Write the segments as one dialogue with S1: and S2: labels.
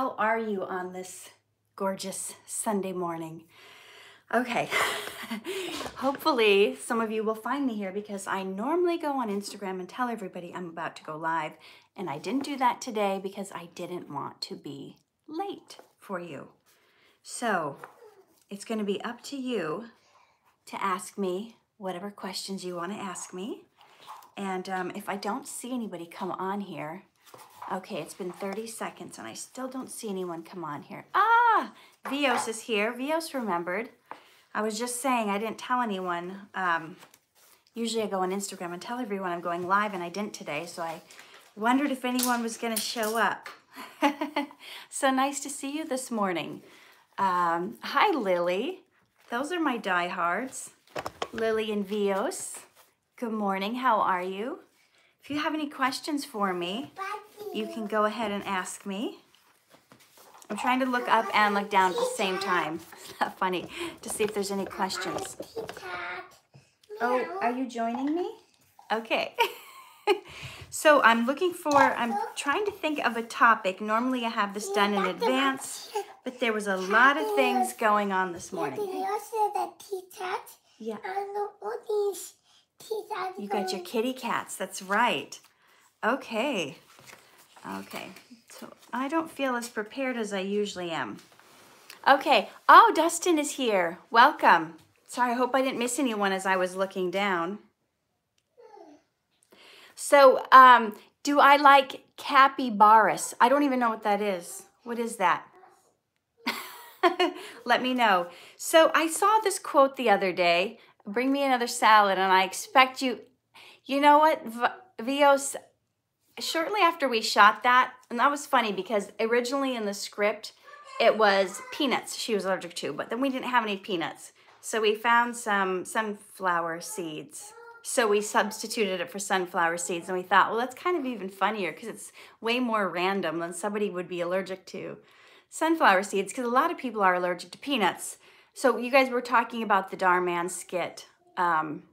S1: How are you on this gorgeous Sunday morning? Okay, hopefully some of you will find me here because I normally go on Instagram and tell everybody I'm about to go live. And I didn't do that today because I didn't want to be late for you. So it's going to be up to you to ask me whatever questions you want to ask me. And um, if I don't see anybody come on here, okay, it's been 30 seconds and I still don't see anyone come on here. Ah, Vios is here. Vios remembered. I was just saying I didn't tell anyone. Um, usually I go on Instagram and tell everyone I'm going live and I didn't today, so I wondered if anyone was going to show up. so nice to see you this morning. Um, hi, Lily. Those are my diehards, Lily and Vios. Good morning. How are you? If you have any questions for me, you can go ahead and ask me. I'm trying to look up and look down at the same time. Not funny. To see if there's any questions. Oh, are you joining me? Okay. so I'm looking for, I'm trying to think of a topic. Normally I have this done in advance, but there was a lot of things going on this morning. Yeah. You got your kitty cats, that's right. Okay. Okay. So I don't feel as prepared as I usually am. Okay. Oh, Dustin is here. Welcome. Sorry, I hope I didn't miss anyone as I was looking down. So, um, do I like capybaras? I don't even know what that is. What is that? Let me know. So I saw this quote the other day, bring me another salad and I expect you, you know what, Vios, shortly after we shot that, and that was funny because originally in the script, it was peanuts she was allergic to, but then we didn't have any peanuts. So we found some sunflower seeds. So we substituted it for sunflower seeds and we thought, well, that's kind of even funnier because it's way more random than somebody would be allergic to sunflower seeds because a lot of people are allergic to peanuts. So you guys were talking about the Dhar Mann skit. Um,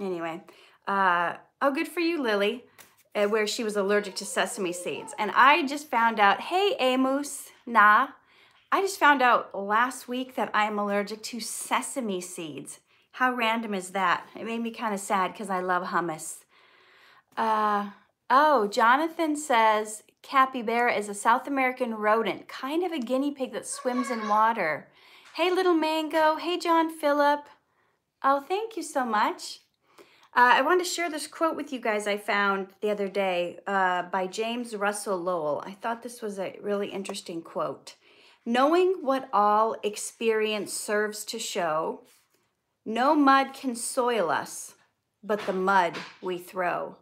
S1: anyway, uh, oh, good for you, Lily where she was allergic to sesame seeds. And I just found out, hey, Amos, nah, I just found out last week that I am allergic to sesame seeds. How random is that? It made me kind of sad because I love hummus. Uh, oh, Jonathan says capybara is a South American rodent, kind of a guinea pig that swims in water. Hey, little mango. Hey, John Phillip. Oh, thank you so much. Uh, I wanted to share this quote with you guys I found the other day uh, by James Russell Lowell. I thought this was a really interesting quote. Knowing what all experience serves to show, no mud can soil us, but the mud we throw.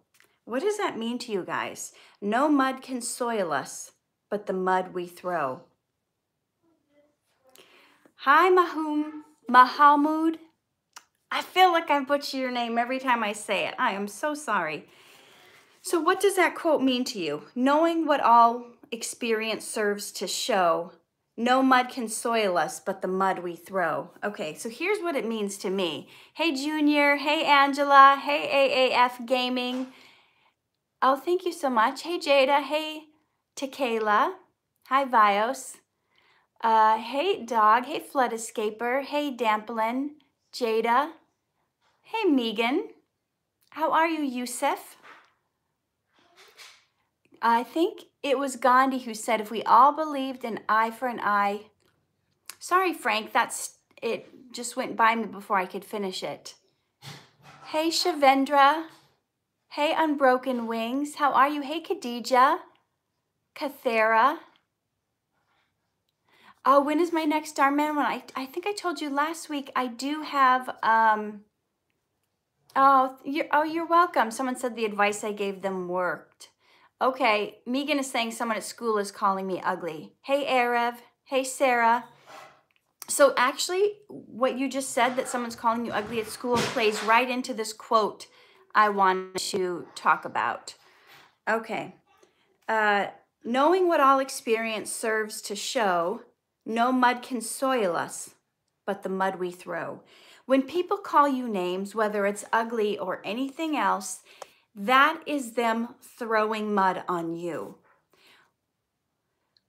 S1: What does that mean to you guys? No mud can soil us, but the mud we throw. Hi, Mahum, Mahamud. I feel like I butcher your name every time I say it. I am so sorry. So what does that quote mean to you? Knowing what all experience serves to show, no mud can soil us but the mud we throw. Okay, so here's what it means to me. Hey Junior, hey Angela, hey AAF Gaming. Oh, thank you so much. Hey Jada, hey Tequila, hi Vios. Uh, hey Dog, hey Flood Escaper, hey Damplin, Jada, Hey, Megan. How are you, Yusuf? I think it was Gandhi who said if we all believed an eye for an eye. Sorry, Frank, that's it just went by me before I could finish it. Hey, Shavendra. Hey, Unbroken Wings. How are you? Hey, Khadija. Kathera. Oh, when is my next Dhar Mann one? I, I think I told you last week I do have um, Oh, you're, oh, you're welcome. Someone said the advice I gave them worked. Okay, Megan is saying someone at school is calling me ugly. Hey, Arev. Hey, Sarah. So actually, what you just said, that someone's calling you ugly at school, plays right into this quote I want to talk about. Okay. Uh, knowing what all experience serves to show, no mud can soil us, but the mud we throw. When people call you names, whether it's ugly or anything else, that is them throwing mud on you.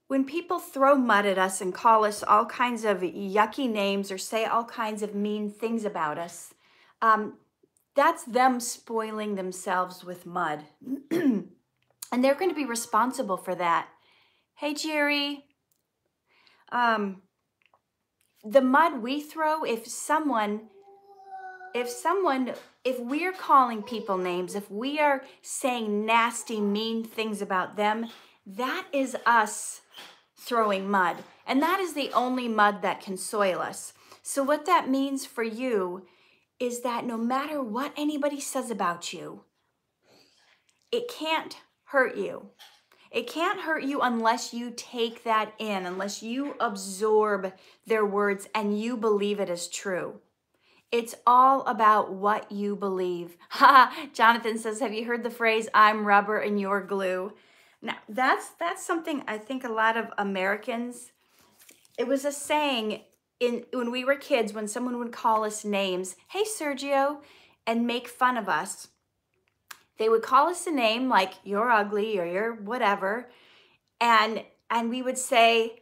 S1: when people throw mud at us and call us all kinds of yucky names or say all kinds of mean things about us, um, that's them spoiling themselves with mud. and they're going to be responsible for that. Hey, Jerry. Um, the mud we throw, if someone, if someone, if we're calling people names, if we are saying nasty, mean things about them, that is us throwing mud. And that is the only mud that can soil us. So, what that means for you is that no matter what anybody says about you, it can't hurt you. It can't hurt you unless you take that in, unless you absorb their words and you believe it is true. It's all about what you believe. Ha! Jonathan says, "Have you heard the phrase I'm rubber and you're glue?" Now, that's that's something I think a lot of Americans it was a saying in when we were kids when someone would call us names, "Hey Sergio," and make fun of us. They would call us a name like you're ugly or you're whatever, and and we would say,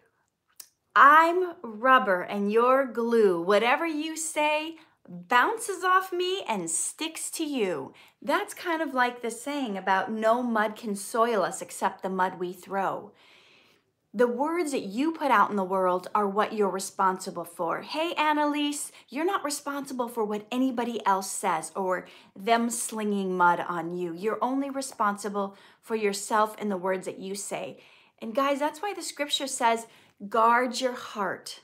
S1: "I'm rubber and you're glue. Whatever you say, bounces off me and sticks to you. That's kind of like the saying about no mud can soil us except the mud we throw. The words that you put out in the world are what you're responsible for. Hey, Annalise, you're not responsible for what anybody else says or them slinging mud on you. You're only responsible for yourself and the words that you say. And guys, that's why the scripture says, guard your heart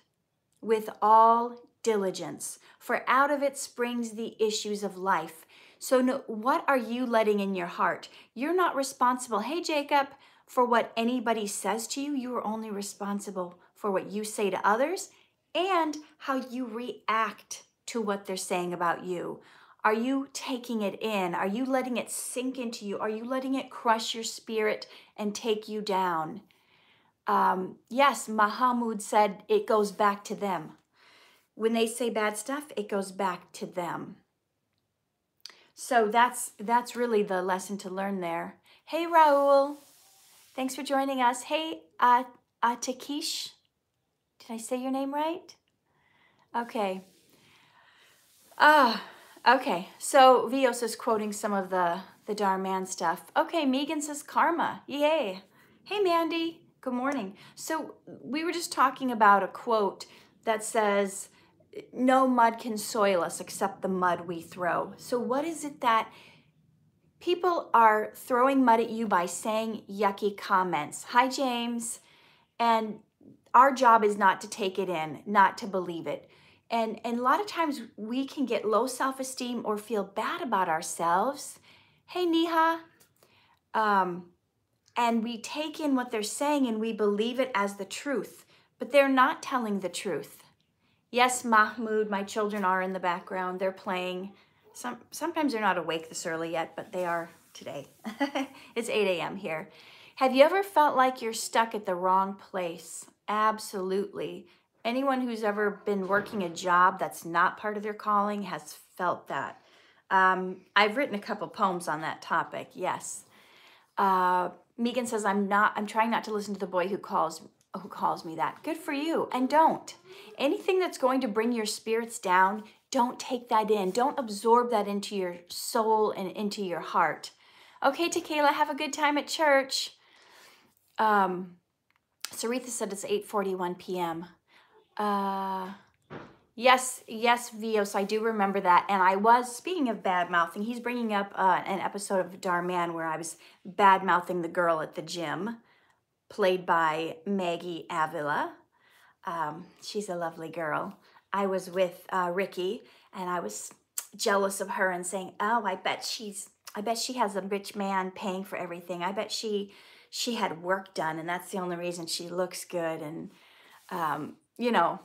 S1: with all diligence, for out of it springs the issues of life. So, no, what are you letting in your heart? You're not responsible. Hey, Jacob, for what anybody says to you. You are only responsible for what you say to others and how you react to what they're saying about you. Are you taking it in? Are you letting it sink into you? Are you letting it crush your spirit and take you down? Um, yes, Mahamud said it goes back to them. When they say bad stuff, it goes back to them. So that's that's really the lesson to learn there. Hey, Raul. Thanks for joining us. Hey, uh, Atakish. Did I say your name right? Okay. Ah, uh, okay. So Vios is quoting some of the, the Dhar Mann stuff. Okay, Megan says karma. Yay. Hey, Mandy. Good morning. So we were just talking about a quote that says, no mud can soil us except the mud we throw. So what is it that people are throwing mud at you by saying yucky comments. Hi, James. And our job is not to take it in, not to believe it. And, and a lot of times we can get low self esteem or feel bad about ourselves. Hey, Niha. Um, and we take in what they're saying and we believe it as the truth, but they're not telling the truth. Yes, Mahmoud, my children are in the background. They're playing. Some, sometimes they're not awake this early yet, but they are today. it's 8 a.m. here. Have you ever felt like you're stuck at the wrong place? Absolutely. Anyone who's ever been working a job that's not part of their calling has felt that. Um, I've written a couple poems on that topic, yes. Uh, Megan says, I'm not, I'm trying not to listen to the boy who calls who calls me that. Good for you. And don't. Anything that's going to bring your spirits down, don't take that in. Don't absorb that into your soul and into your heart. Okay, Tequila, have a good time at church. Um, Saritha said it's 8.41 p.m. Uh, yes, yes, Vios, I do remember that. And I was, speaking of bad-mouthing, he's bringing up uh, an episode of Dhar Mann where I was bad-mouthing the girl at the gym, played by Maggie Avila. Um, she's a lovely girl. I was with uh, Ricky and I was jealous of her and saying, "Oh, I bet she's I bet she has a rich man paying for everything. I bet she she had work done and that's the only reason she looks good and um, you know,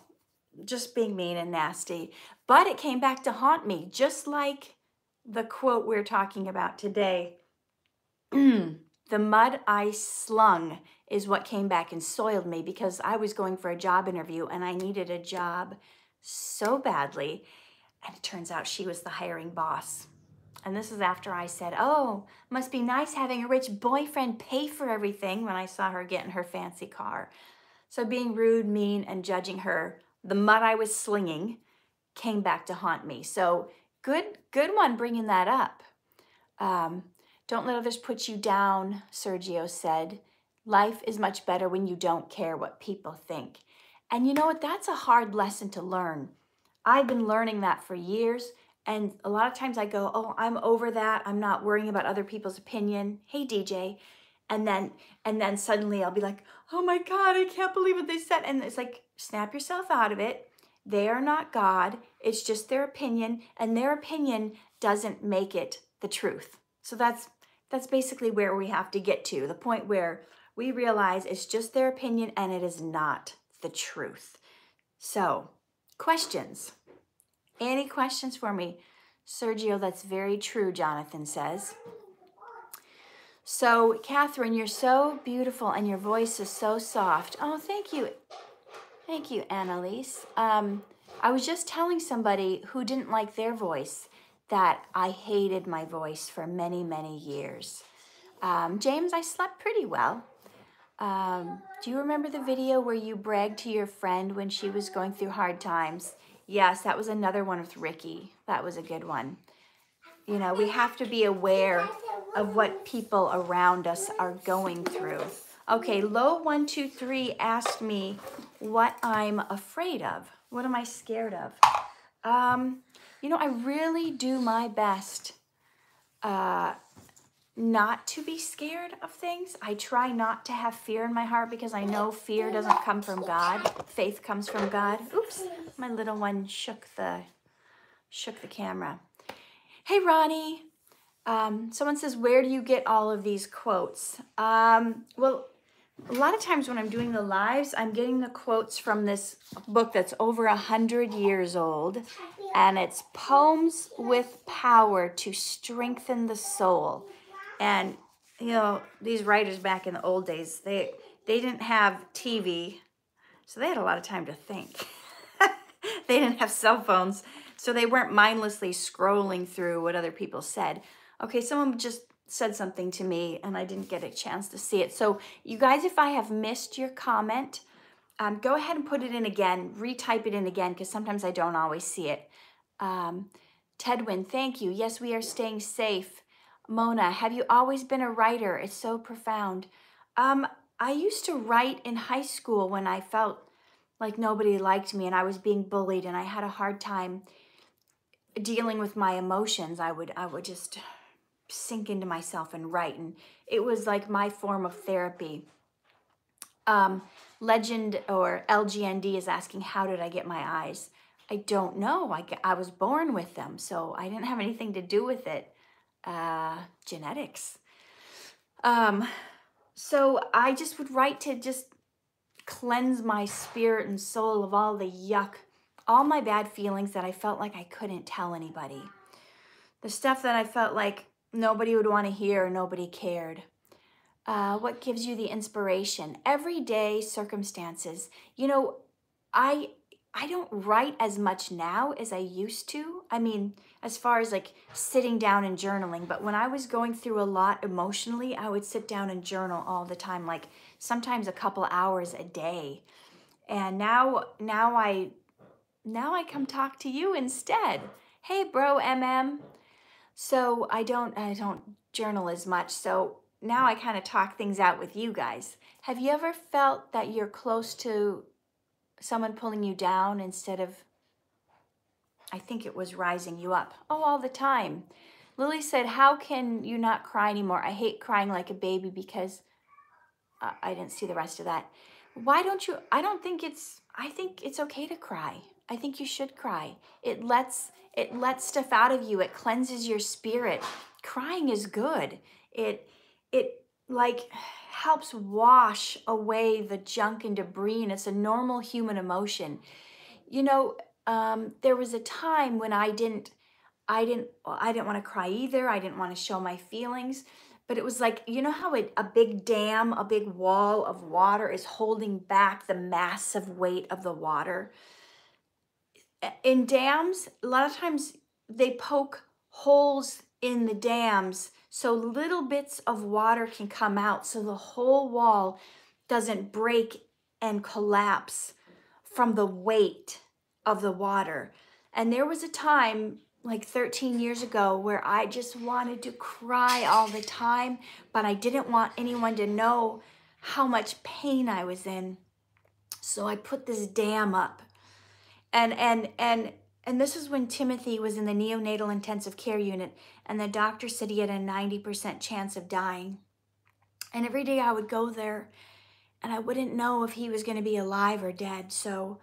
S1: just being mean and nasty. But it came back to haunt me, just like the quote we're talking about today. the mud I slung is what came back and soiled me because I was going for a job interview and I needed a job so badly. And it turns out she was the hiring boss. And this is after I said, oh, must be nice having a rich boyfriend pay for everything when I saw her get in her fancy car. So being rude, mean, and judging her, the mud I was slinging came back to haunt me. So good, good one bringing that up. Um, don't let others put you down, Sergio said. Life is much better when you don't care what people think. And you know what? That's a hard lesson to learn. I've been learning that for years. And a lot of times I go, oh, I'm over that. I'm not worrying about other people's opinion. Hey, DJ. And then, and then suddenly I'll be like, oh my God, I can't believe what they said. And it's like, snap yourself out of it. They are not God. It's just their opinion. And their opinion doesn't make it the truth. So that's, that's basically where we have to get to the point where we realize it's just their opinion and it is not the truth. So, questions. Any questions for me? Sergio, that's very true, Jonathan says. So, Catherine, you're so beautiful and your voice is so soft. Oh, thank you. Thank you, Annalise. Um, I was just telling somebody who didn't like their voice that I hated my voice for many, many years. Um, James, I slept pretty well. Um, do you remember the video where you bragged to your friend when she was going through hard times? Yes, that was another one with Ricky. That was a good one. You know, we have to be aware of what people around us are going through. Okay, low123 asked me what I'm afraid of. What am I scared of? Um, you know, I really do my best uh, not to be scared of things. I try not to have fear in my heart because I know fear doesn't come from God. Faith comes from God. Oops, my little one shook the shook the camera. Hey, Ronnie. Um, someone says, where do you get all of these quotes? Um, well, a lot of times when I'm doing the lives, I'm getting the quotes from this book that's over a hundred years old, and it's Poems with Power to Strengthen the Soul. And you know, these writers back in the old days, they they didn't have TV, so they had a lot of time to think. they didn't have cell phones, so they weren't mindlessly scrolling through what other people said. Okay, someone just said something to me and I didn't get a chance to see it. So you guys, if I have missed your comment, um, go ahead and put it in again, retype it in again, because sometimes I don't always see it. Um, Tedwin, thank you. Yes, we are staying safe. Mona, have you always been a writer? It's so profound. Um, I used to write in high school when I felt like nobody liked me and I was being bullied and I had a hard time dealing with my emotions. I would I would just sink into myself and write and it was like my form of therapy. Um, Legend or LGND is asking, how did I get my eyes? I don't know. I, I was born with them, so I didn't have anything to do with it uh, genetics. Um, so I just would write to just cleanse my spirit and soul of all the yuck, all my bad feelings that I felt like I couldn't tell anybody. The stuff that I felt like nobody would want to hear, nobody cared. Uh, what gives you the inspiration? Everyday circumstances. You know, I I don't write as much now as I used to. I mean, as far as like sitting down and journaling, but when I was going through a lot emotionally, I would sit down and journal all the time, like sometimes a couple hours a day. And now now I now I come talk to you instead. Hey bro MM. So I don't I don't journal as much. So now I kind of talk things out with you guys. Have you ever felt that you're close to someone pulling you down instead of, I think it was rising you up. Oh, all the time. Lily said, how can you not cry anymore? I hate crying like a baby because uh, I didn't see the rest of that. Why don't you, I don't think it's, I think it's okay to cry. I think you should cry. It lets, it lets stuff out of you. It cleanses your spirit. Crying is good. It, it like, helps wash away the junk and debris, and it's a normal human emotion. You know, um, there was a time when I didn't, I didn't, I didn't want to cry either. I didn't want to show my feelings, but it was like, you know how it, a big dam, a big wall of water is holding back the massive weight of the water. In dams, a lot of times they poke holes in the dams so little bits of water can come out so the whole wall doesn't break and collapse from the weight of the water. And there was a time like 13 years ago where I just wanted to cry all the time, but I didn't want anyone to know how much pain I was in. So I put this dam up. And and and and this is when Timothy was in the neonatal intensive care unit and the doctor said he had a 90% chance of dying. And every day I would go there and I wouldn't know if he was going to be alive or dead. So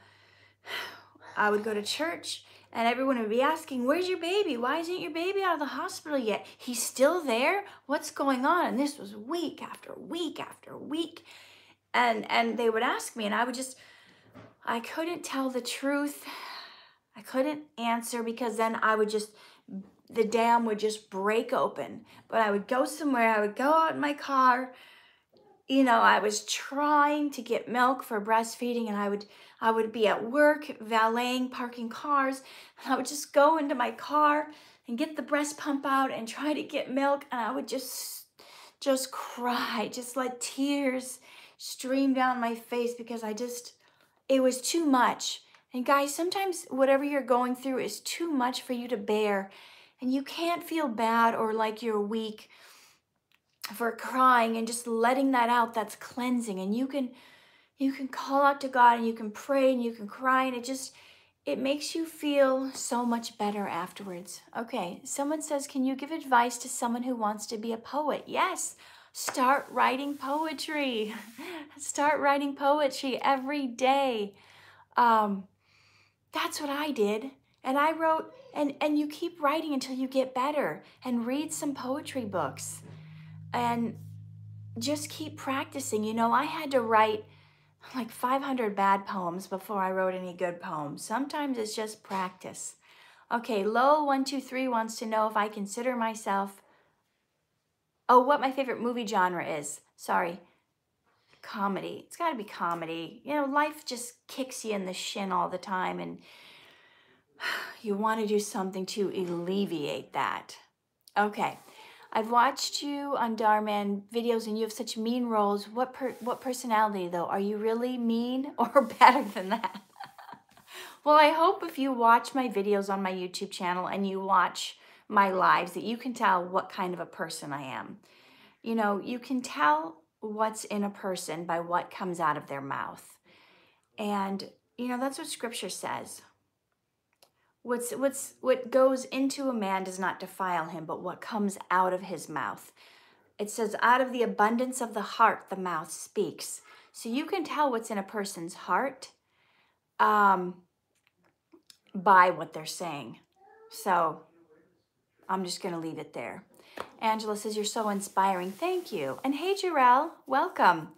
S1: I would go to church and everyone would be asking, Where's your baby? Why isn't your baby out of the hospital yet? He's still there? What's going on? And this was week after week after week. And and they would ask me, and I would just I couldn't tell the truth. I couldn't answer because then I would just the dam would just break open. But I would go somewhere, I would go out in my car. You know, I was trying to get milk for breastfeeding and I would I would be at work valeting, parking cars, and I would just go into my car and get the breast pump out and try to get milk, and I would just just cry, just let tears stream down my face because I just it was too much. And guys, sometimes whatever you're going through is too much for you to bear. And you can't feel bad or like you're weak for crying and just letting that out. That's cleansing. And you can you can call out to God and you can pray and you can cry and it just it makes you feel so much better afterwards. Okay, someone says, "Can you give advice to someone who wants to be a poet?" Yes. Start writing poetry. Start writing poetry every day. Um, that's what I did. And I wrote, and, and you keep writing until you get better and read some poetry books and just keep practicing. You know, I had to write like 500 bad poems before I wrote any good poems. Sometimes it's just practice. Okay, Lowell123 wants to know if I consider myself, oh, what my favorite movie genre is. Sorry, comedy. It's got to be comedy. You know, life just kicks you in the shin all the time and you want to do something to alleviate that. Okay, I've watched you on Dhar Mann videos and you have such mean roles. What per, what personality though? Are you really mean or better than that? well, I hope if you watch my videos on my YouTube channel and you watch my lives that you can tell what kind of a person I am. You know, you can tell what's in a person by what comes out of their mouth. And you know, that's what scripture says. What's, what's, what goes into a man does not defile him, but what comes out of his mouth. It says, out of the abundance of the heart, the mouth speaks. So you can tell what's in a person's heart um, by what they're saying. So I'm just going to leave it there. Angela says, You're so inspiring. Thank you. And hey, Jarell, welcome.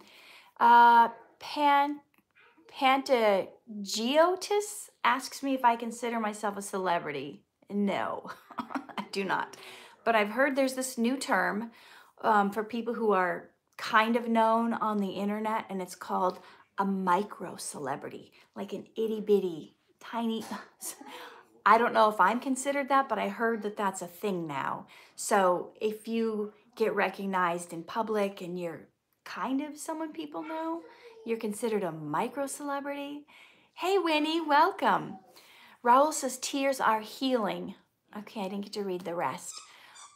S1: Uh, Pan Pantagiotis asks me if I consider myself a celebrity. No, I do not. But I've heard there's this new term um, for people who are kind of known on the internet, and it's called a micro celebrity, like an itty bitty, tiny. I don't know if I'm considered that, but I heard that that's a thing now. So if you get recognized in public and you're kind of someone people know, you're considered a micro celebrity. Hey, Winnie, welcome. Raul says tears are healing. Okay, I didn't get to read the rest.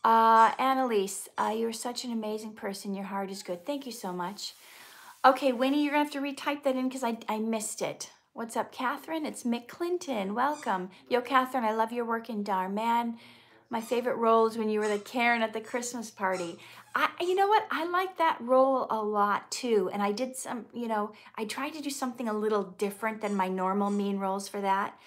S1: Uh, Annalise, uh, you're such an amazing person. Your heart is good. Thank you so much. Okay, Winnie, you're going to have to retype that in because I, I missed it. What's up, Catherine? It's Mick Clinton. Welcome. Yo, Catherine, I love your work in Dhar Mann. My favorite role is when you were the Karen at the Christmas party. I, you know what? I like that role a lot too. And I did some, you know, I tried to do something a little different than my normal mean roles for that.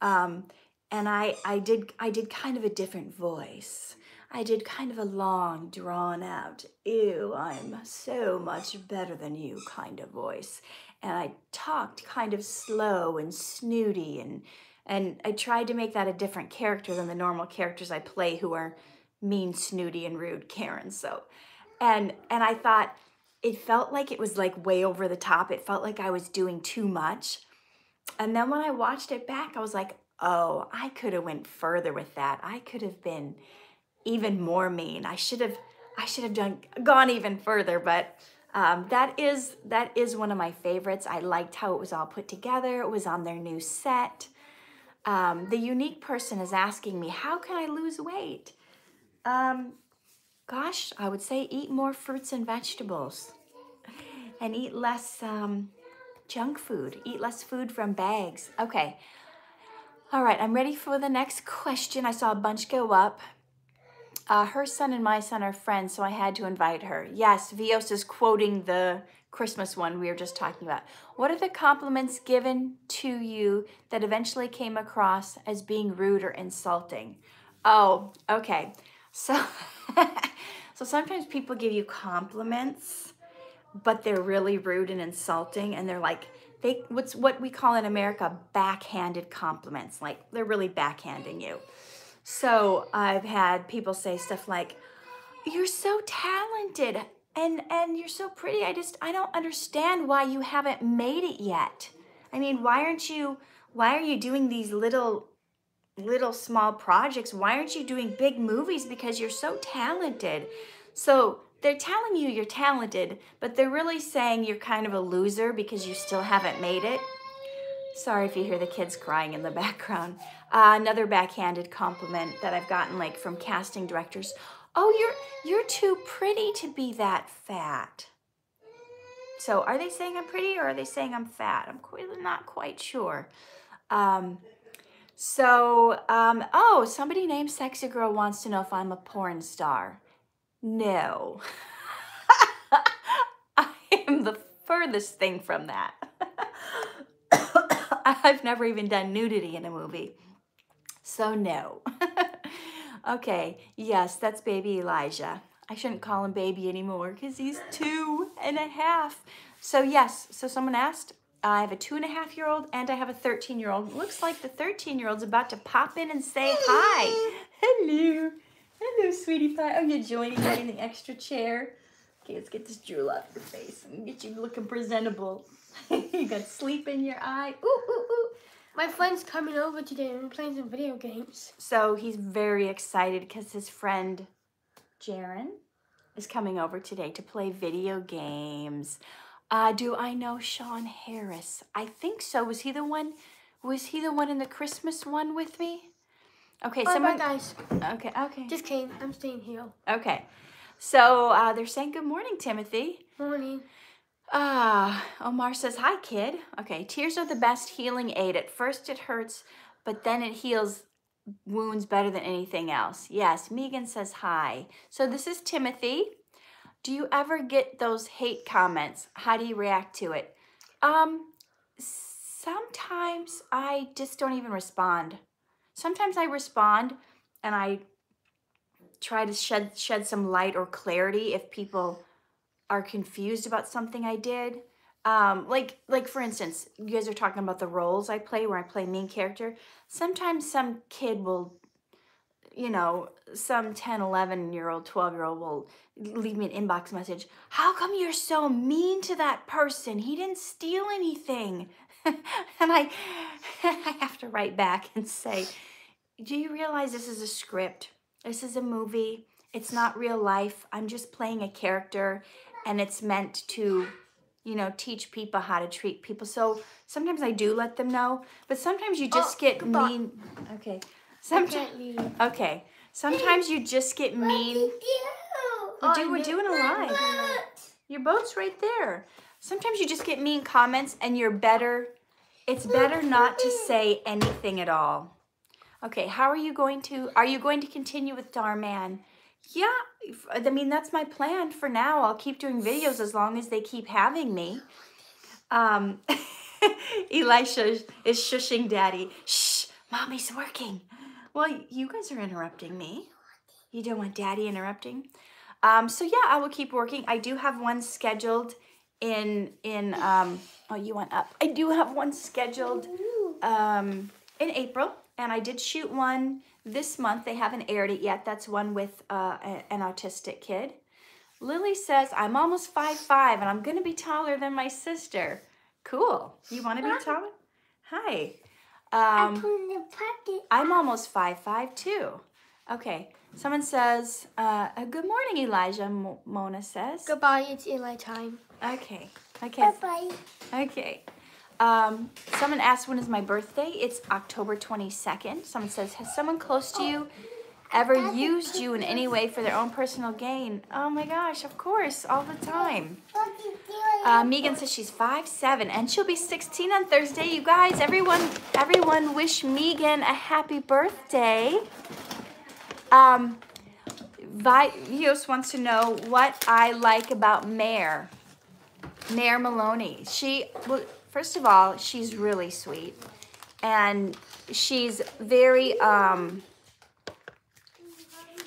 S1: Um, and I, I did, I did kind of a different voice. I did kind of a long, drawn out, ew, I'm so much better than you kind of voice. And I talked kind of slow and snooty and and I tried to make that a different character than the normal characters I play who are mean, snooty, and rude Karen. So, and and I thought it felt like it was like way over the top. It felt like I was doing too much. And then when I watched it back, I was like, oh, I could have went further with that. I could have been even more mean. I should have I should have done gone even further, but um, that is that is one of my favorites. I liked how it was all put together. It was on their new set. Um, the unique person is asking me, how can I lose weight? Um, gosh, I would say eat more fruits and vegetables and eat less um, junk food. Eat less food from bags. Okay. All right, I'm ready for the next question. I saw a bunch go up. Uh, her son and my son are friends, so I had to invite her. Yes, Vios is quoting the Christmas one we were just talking about. What are the compliments given to you that eventually came across as being rude or insulting? Oh, okay. So, so sometimes people give you compliments, but they're really rude and insulting, and they're like, they what's what we call in America backhanded compliments. Like they're really backhanding you. So I've had people say stuff like, "You're so talented and and you're so pretty. I just I don't understand why you haven't made it yet. I mean, why aren't you why are you doing these little little small projects? Why aren't you doing big movies because you're so talented?" So they're telling you you're talented, but they're really saying you're kind of a loser because you still haven't made it. Sorry if you hear the kids crying in the background. Uh, another backhanded compliment that I've gotten like from casting directors. Oh, you're you're too pretty to be that fat. So are they saying I'm pretty or are they saying I'm fat? I'm not quite sure. Um, so, um, oh, somebody named Sexy Girl wants to know if I'm a porn star. No. I am the furthest thing from that. I've never even done nudity in a movie. So no. okay, yes, that's baby Elijah. I shouldn't call him baby anymore because he's two and a half. So yes, so someone asked, I have a two and a half year old and I have a 13 year old. Looks like the 13 year old's about to pop in and say hi. Hello. Hello, sweetie pie. Oh, you're joining me in the extra chair. Okay, let's get this drool off your face and get you looking presentable. you got sleep in your eye. Ooh, ooh, ooh.
S2: My friend's coming over today and we're playing some video games.
S1: So he's very excited because his friend Jaron is coming over today to play video games. Uh, do I know Sean Harris? I think so. Was he the one? Was he the one in the Christmas one with me? Okay,
S2: oh,
S1: someone.
S2: Guys.
S1: Okay, okay.
S2: Just kidding. I'm staying here.
S1: Okay, so uh, they're saying good morning, Timothy.
S2: Morning.
S1: Ah, Omar says, hi, kid. Okay, tears are the best healing aid. At first it hurts, but then it heals wounds better than anything else. Yes, Megan says hi. So this is Timothy. Do you ever get those hate comments? How do you react to it? Um, sometimes I just don't even respond. Sometimes I respond and I try to shed shed some light or clarity if people are confused about something I did. Um, like like for instance, you guys are talking about the roles I play where I play main character. Sometimes some kid will you know, some 10, 11 year old, 12 year old will leave me an inbox message. How come you're so mean to that person? He didn't steal anything. and I, I have to write back and say, Do you realize this is a script? This is a movie. It's not real life. I'm just playing a character and it's meant to you know teach people how to treat people. So sometimes i do let them know but sometimes you just oh, get goodbye. mean okay. Sometimes okay. Sometimes you just get mean. we're, do, we're doing a live your boat's right there. Sometimes you just get mean comments and you're better it's better not to say anything at all. Okay how are you going to are you going to continue with Dhar Mann yeah, I mean, that's my plan for now. I'll keep doing videos as long as they keep having me. Um, Elisha is shushing daddy. Shh, mommy's working. Well, you guys are interrupting me. You don't want daddy interrupting? Um, so yeah, I will keep working. I do have one scheduled in, in um, oh, you went up. I do have one scheduled um, in April, and I did shoot one this month, they haven't aired it yet. That's one with uh, an autistic kid. Lily says, I'm almost five five, and I'm going to be taller than my sister. Cool. You want to be taller? Hi. Um, I'm almost five five too. Okay. Someone says, uh, uh, good morning, Elijah, Mo- Mona says.
S2: Goodbye, it's Eli time.
S1: Okay. Okay.
S2: Bye.
S1: Okay. Um, someone asked when is my birthday. It's October 22nd. Someone says, has someone close to you ever used you in any way for their own personal gain? Oh my gosh, of course, all the time. Uh, Megan says she's five seven and she'll be 16 on Thursday. You guys, everyone, everyone wish Megan a happy birthday. Um, Vios wants to know what I like about Mayor, Mayor Maloney. She, well, first of all, she's really sweet. And she's very, um,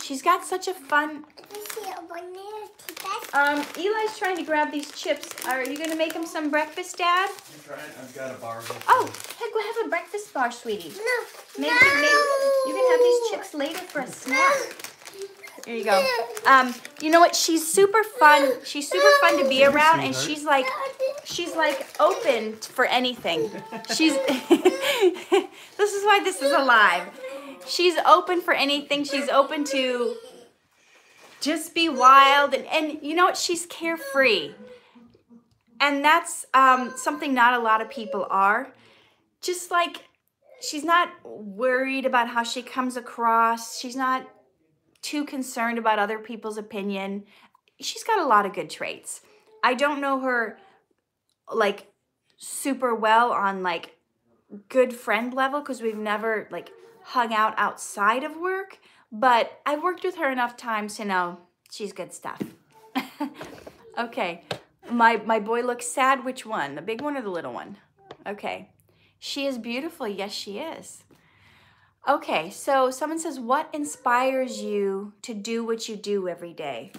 S1: she's got such a fun, um, Eli's trying to grab these chips. Are you going to make him some breakfast, Dad?
S3: I'm trying. I've got a bar.
S1: Oh, hey, go have a breakfast bar, sweetie.
S2: No.
S1: Maybe, maybe you can have these chips later for a snack. There you go. Um, you know what? She's super fun. She's super fun to be around, and she's like, she's like open for anything. She's. this is why this is alive. She's open for anything. She's open to just be wild, and and you know what? She's carefree, and that's um, something not a lot of people are. Just like she's not worried about how she comes across. She's not too concerned about other people's opinion. She's got a lot of good traits. I don't know her like super well on like good friend level because we've never like hung out outside of work, but I've worked with her enough times to know she's good stuff. okay. My my boy looks sad. Which one? The big one or the little one? Okay. She is beautiful. Yes, she is. Okay, so someone says, What inspires you to do what you do every day?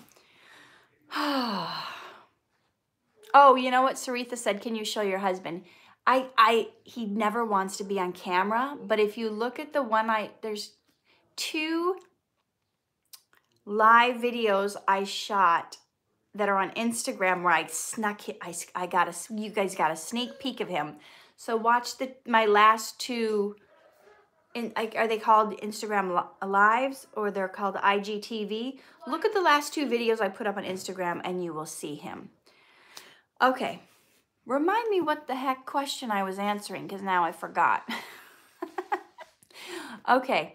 S1: oh, you know what Saritha said? Can you show your husband? I, I, he never wants to be on camera, but if you look at the one I, there's two live videos I shot that are on Instagram where I snuck, I, I got a, you guys got a sneak peek of him. So watch the my last two in, are they called Instagram Lives or they're called IGTV? Look at the last two videos I put up on Instagram and you will see him. Okay, remind me what the heck question I was answering because now I forgot. okay,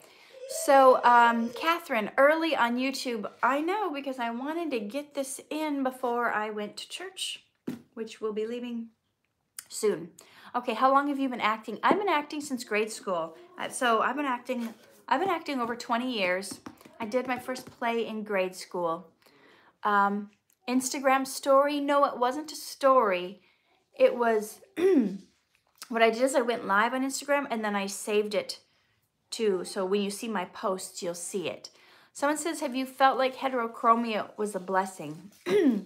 S1: so um, Catherine, early on YouTube, I know because I wanted to get this in before I went to church, which we'll be leaving soon. Okay, how long have you been acting? I've been acting since grade school. Uh, so I've been acting, I've been acting over 20 years. I did my first play in grade school. Um, Instagram story, no, it wasn't a story. It was, what I did is I went live on Instagram and then I saved it too. So when you see my posts, you'll see it. Someone says, have you felt like heterochromia was a blessing?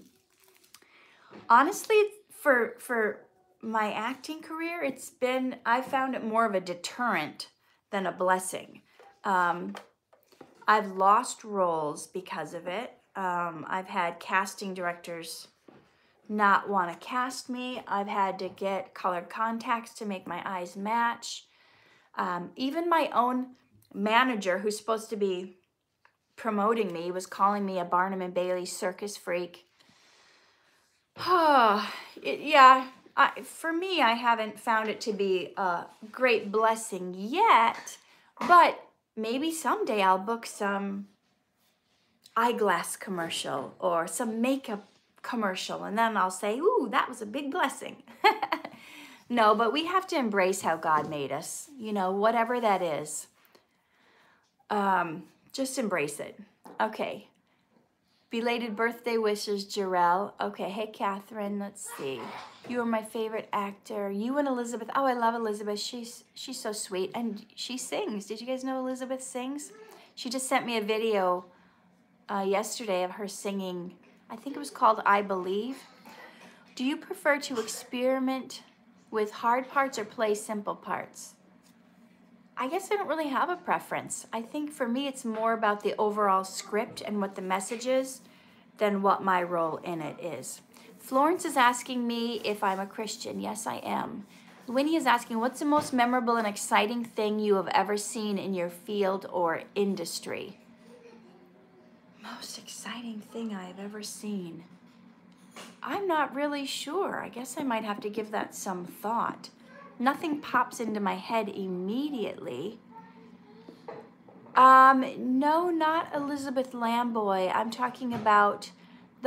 S1: Honestly, for, for my acting career, it's been, I found it more of a deterrent than a blessing. Um, I've lost roles because of it. Um, I've had casting directors not want to cast me. I've had to get colored contacts to make my eyes match. Um, even my own manager, who's supposed to be promoting me, was calling me a Barnum and Bailey circus freak. Oh, it, yeah, I, for me, I haven't found it to be a great blessing yet, but maybe someday I'll book some eyeglass commercial or some makeup commercial, and then I'll say, Ooh, that was a big blessing. no, but we have to embrace how God made us, you know, whatever that is. Um, just embrace it. Okay. Belated birthday wishes, Jarell. Okay, hey, Catherine, let's see. You are my favorite actor. You and Elizabeth. Oh, I love Elizabeth. She's she's so sweet. And she sings. Did you guys know Elizabeth sings? She just sent me a video uh, yesterday of her singing. I think it was called I Believe. Do you prefer to experiment with hard parts or play simple parts? I guess I don't really have a preference. I think for me it's more about the overall script and what the message is than what my role in it is. Florence is asking me if I'm a Christian. Yes, I am. Winnie is asking, what's the most memorable and exciting thing you have ever seen in your field or industry? Most exciting thing I've ever seen. I'm not really sure. I guess I might have to give that some thought. Nothing pops into my head immediately. Um, no, not Elizabeth Lamboy. I'm talking about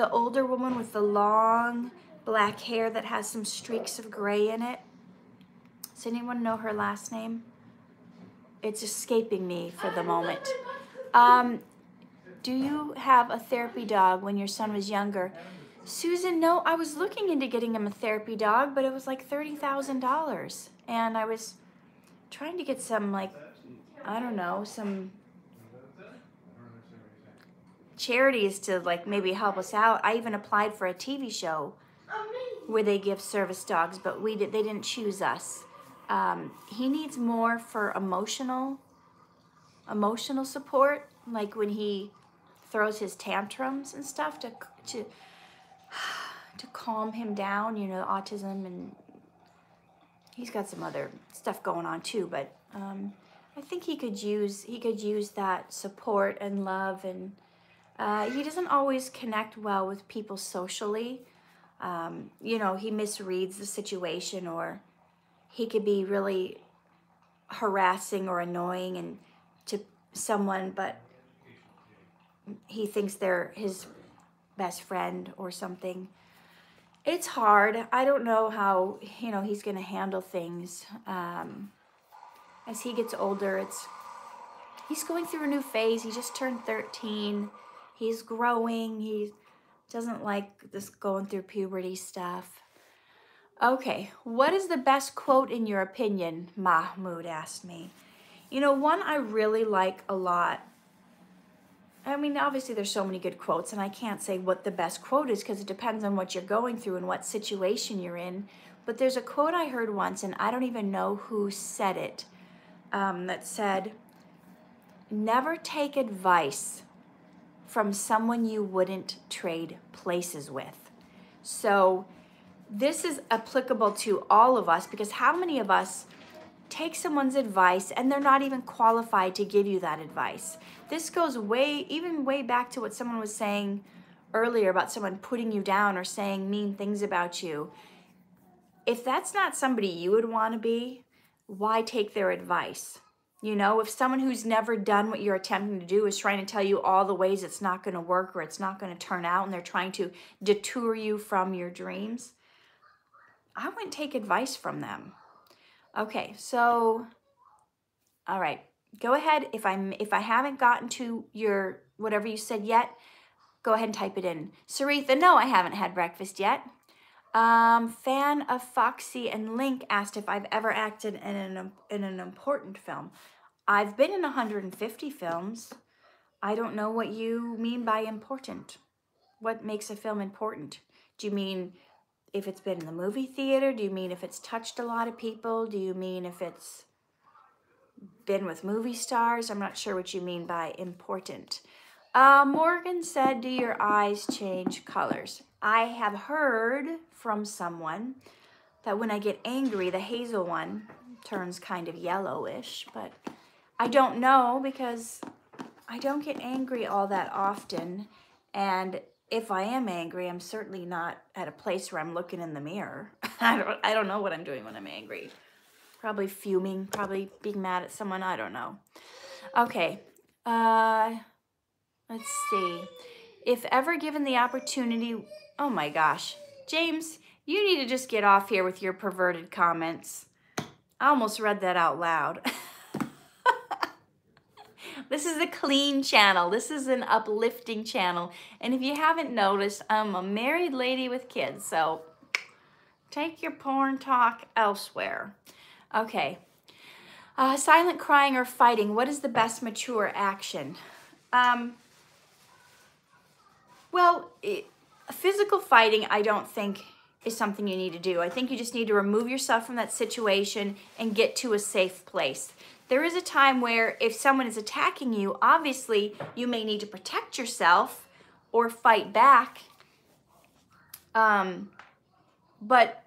S1: the older woman with the long black hair that has some streaks of gray in it. Does anyone know her last name? It's escaping me for the moment. Um, do you have a therapy dog when your son was younger? Susan, no, I was looking into getting him a therapy dog, but it was like $30,000. And I was trying to get some, like, I don't know, some charities to, like, maybe help us out. I even applied for a TV show where they give service dogs, but we did, they didn't choose us. Um, he needs more for emotional, emotional support, like when he throws his tantrums and stuff to, to to calm him down, you know, autism and he's got some other stuff going on too, but um, I think he could use he could use that support and love and uh, he doesn't always connect well with people socially. Um, you know, he misreads the situation or he could be really harassing or annoying and to someone, but he thinks they're his best friend or something. It's hard. I don't know how, you know, he's going to handle things. Um, as he gets older, it's he's going through a new phase. He just turned 13. He's growing. He doesn't like this going through puberty stuff. Okay, what is the best quote in your opinion? Mahmoud asked me. You know, one I really like a lot I mean, obviously, there's so many good quotes, and I can't say what the best quote is because it depends on what you're going through and what situation you're in. But there's a quote I heard once, and I don't even know who said it, um, that said, Never take advice from someone you wouldn't trade places with. So, this is applicable to all of us because how many of us take someone's advice and they're not even qualified to give you that advice? this goes way, even way back to what someone was saying earlier about someone putting you down or saying mean things about you. If that's not somebody you would want to be, why take their advice? You know, if someone who's never done what you're attempting to do is trying to tell you all the ways it's not going to work or it's not going to turn out and they're trying to detour you from your dreams, I wouldn't take advice from them. Okay, so, all right go ahead. If i'm if i haven't gotten to your whatever you said yet go ahead and type it in. Saritha no i haven't had breakfast yet um, fan of foxy and link asked if i've ever acted in an in an important film i've been in 150 films i don't know what you mean by important what makes a film important do you mean if it's been in the movie theater do you mean if it's touched a lot of people do you mean if it's been with movie stars. I'm not sure what you mean by important. Uh, Morgan said, do your eyes change colors? I have heard from someone that when I get angry, the hazel one turns kind of yellowish, but I don't know because I don't get angry all that often. And if I am angry, I'm certainly not at a place where I'm looking in the mirror. I don't, I don't know what I'm doing when I'm angry. Probably fuming, probably being mad at someone, I don't know. Okay, uh, let's see. If ever given the opportunity, oh my gosh. James, you need to just get off here with your perverted comments. I almost read that out loud. this is a clean channel. This is an uplifting channel. And if you haven't noticed, I'm a married lady with kids, so take your porn talk elsewhere. Okay. Uh, silent crying or fighting. What is the best mature action? Um, well, it, physical fighting, I don't think is something you need to do. I think you just need to remove yourself from that situation and get to a safe place. There is a time where if someone is attacking you, obviously you may need to protect yourself or fight back. Um, but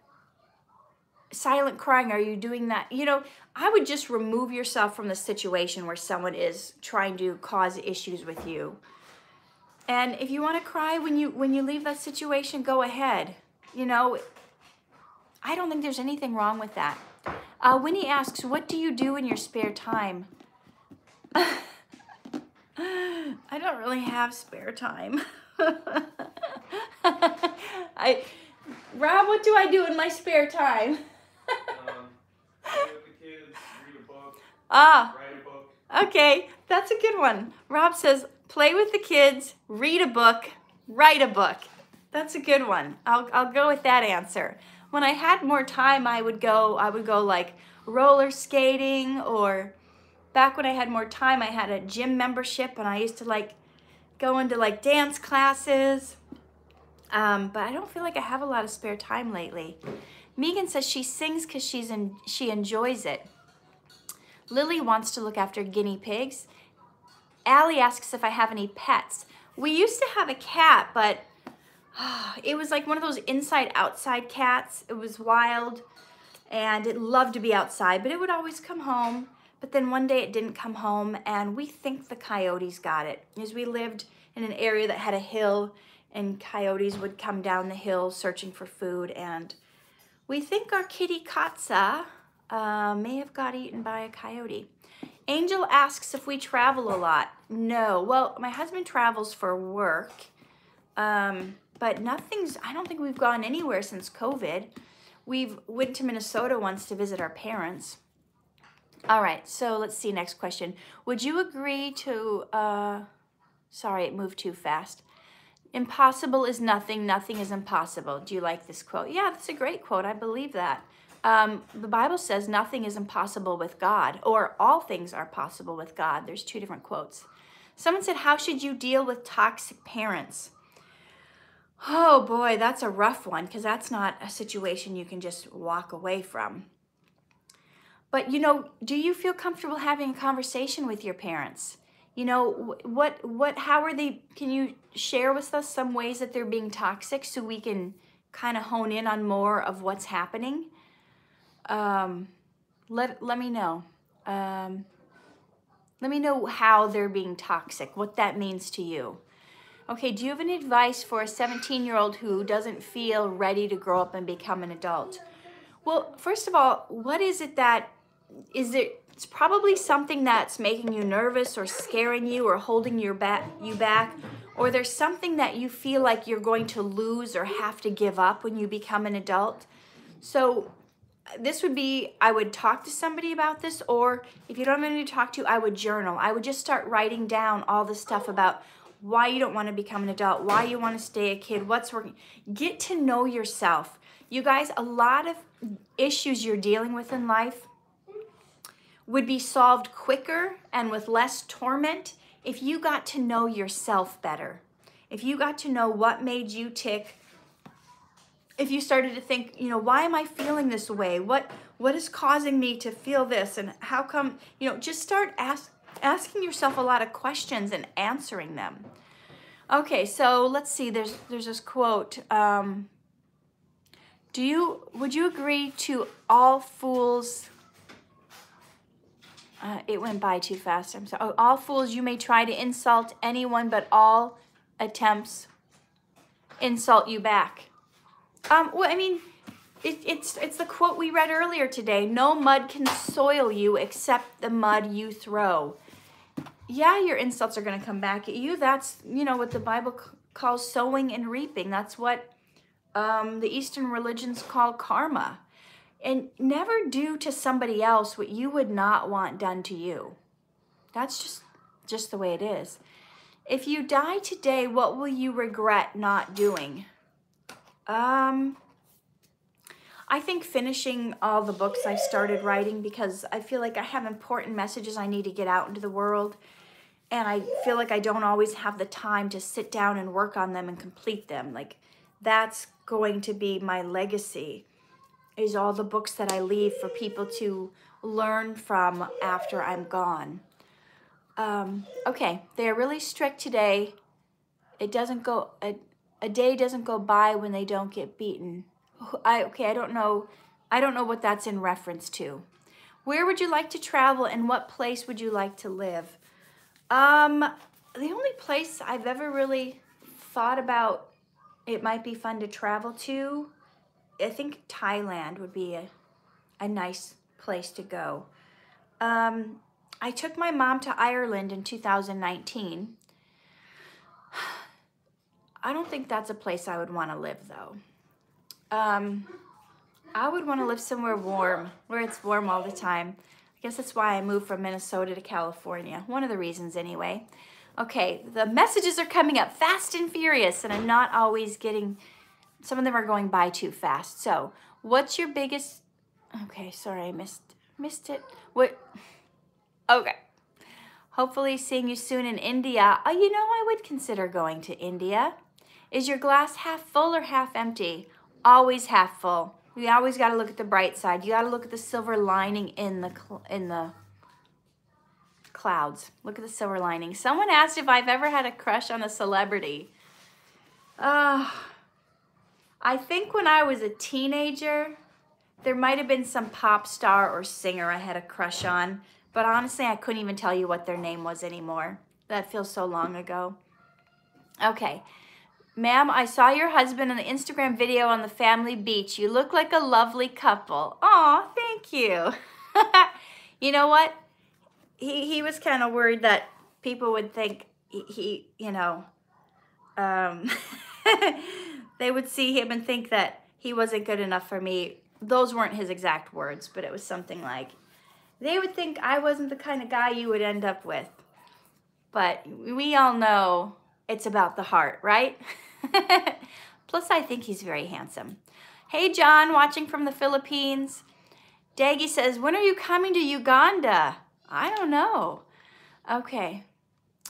S1: silent crying are you doing that you know i would just remove yourself from the situation where someone is trying to cause issues with you And if you want to cry when you when you leave that situation, go ahead. You know, I don't think there's anything wrong with that. Uh, Winnie asks, "What do you do in your spare time?" I don't really have spare time. I, Rob, what do I do in my spare time?
S3: Um, play with the kids, read a book,
S1: Ah,
S3: write a book.
S1: okay, that's a good one. Rob says, play with the kids, read a book, write a book. That's a good one. I'll, I'll go with that answer. When I had more time, I would go, I would go like roller skating or back when I had more time, I had a gym membership and I used to like go into like dance classes. Um, but I don't feel like I have a lot of spare time lately. Megan says she sings because she's in, she enjoys it. Lily wants to look after guinea pigs. Allie asks if I have any pets. We used to have a cat, but it was like one of those inside outside cats. It was wild and it loved to be outside, but it would always come home. But then one day it didn't come home, and we think the coyotes got it. As we lived in an area that had a hill, and coyotes would come down the hill searching for food, and we think our kitty Katza uh, may have got eaten by a coyote. Angel asks if we travel a lot. No. Well, my husband travels for work, um, but nothing's. I don't think we've gone anywhere since COVID. We've went to Minnesota once to visit our parents. All right. So let's see. Next question. Would you agree to? Uh, sorry, it moved too fast. Impossible is nothing, nothing is impossible. Do you like this quote? Yeah, that's a great quote. I believe that. Um, the Bible says nothing is impossible with God, or all things are possible with God. There's two different quotes. Someone said, How should you deal with toxic parents? Oh boy, that's a rough one because that's not a situation you can just walk away from. But you know, do you feel comfortable having a conversation with your parents? You know, what what how are they can you share with us some ways that they're being toxic so we can kind of hone in on more of what's happening? Um let let me know. Um let me know how they're being toxic, what that means to you. Okay, do you have any advice for a 17 year old who doesn't feel ready to grow up and become an adult? Well, first of all, what is it that is it? It's probably something that's making you nervous or scaring you or holding your back you back, or there's something that you feel like you're going to lose or have to give up when you become an adult. So this would be I would talk to somebody about this, or if you don't have anyone to talk to, I would journal. I would just start writing down all the stuff about why you don't want to become an adult, why you want to stay a kid, what's working. Get to know yourself. You guys, a lot of issues you're dealing with in life would be solved quicker and with less torment if you got to know yourself better. If you got to know what made you tick, if you started to think, you know, why am I feeling this way? What what is causing me to feel this and how come, you know, just start ask, asking yourself a lot of questions and answering them. Okay, so let's see. There's there's this quote. Um, do you would you agree to all fools? Uh, it went by too fast. I'm sorry. Oh, all fools, you may try to insult anyone, but all attempts insult you back. Um, well, I mean, it, it's it's the quote we read earlier today. No mud can soil you except the mud you throw. Yeah, your insults are going to come back at you. That's you know what the Bible calls sowing and reaping. That's what um, the Eastern religions call karma. And never do to somebody else what you would not want done to you. That's just just the way it is. If you die today, what will you regret not doing? Um I think finishing all the books I started writing because I feel like I have important messages I need to get out into the world and I feel like I don't always have the time to sit down and work on them and complete them. Like that's going to be my legacy is all the books that I leave for people to learn from after I'm gone. Um, okay, they're really strict today. It doesn't go a day doesn't go by when they don't get beaten. I okay, I don't know. I don't know what that's in reference to. Where would you like to travel and what place would you like to live? Um the only place I've ever really thought about it might be fun to travel to, I think Thailand would be a, a nice place to go. Um, I took my mom to Ireland in 2019. I don't think that's a place I would want to live though. Um, I would want to live somewhere warm, where it's warm all the time. I guess that's why I moved from Minnesota to California. One of the reasons anyway. Okay, the messages are coming up fast and furious, and I'm not always getting, some of them are going by too fast. So, what's your biggest, okay, sorry, I missed, missed it. What, okay. Hopefully seeing you soon in India. Oh, you know, I would consider going to India. Is your glass half full or half empty? Always half full. You always got to look at the bright side. You got to look at the silver lining in the in the clouds. Look at the silver lining. Someone asked if I've ever had a crush on a celebrity. Uh, I think when I was a teenager, there might have been some pop star or singer I had a crush on, but honestly, I couldn't even tell you what their name was anymore. That feels so long ago. Okay. Ma'am, I saw your husband in the Instagram video on the family beach. You look like a lovely couple. Aw, thank you. you know what? He, he was kind of worried that people would think he, he you know, um, they would see him and think that he wasn't good enough for me. Those weren't his exact words, but it was something like, they would think I wasn't the kind of guy you would end up with. But we all know it's about the heart, right? Plus, I think he's very handsome. Hey, John, watching from the Philippines. Daggy says, when are you coming to Uganda? I don't know. Okay,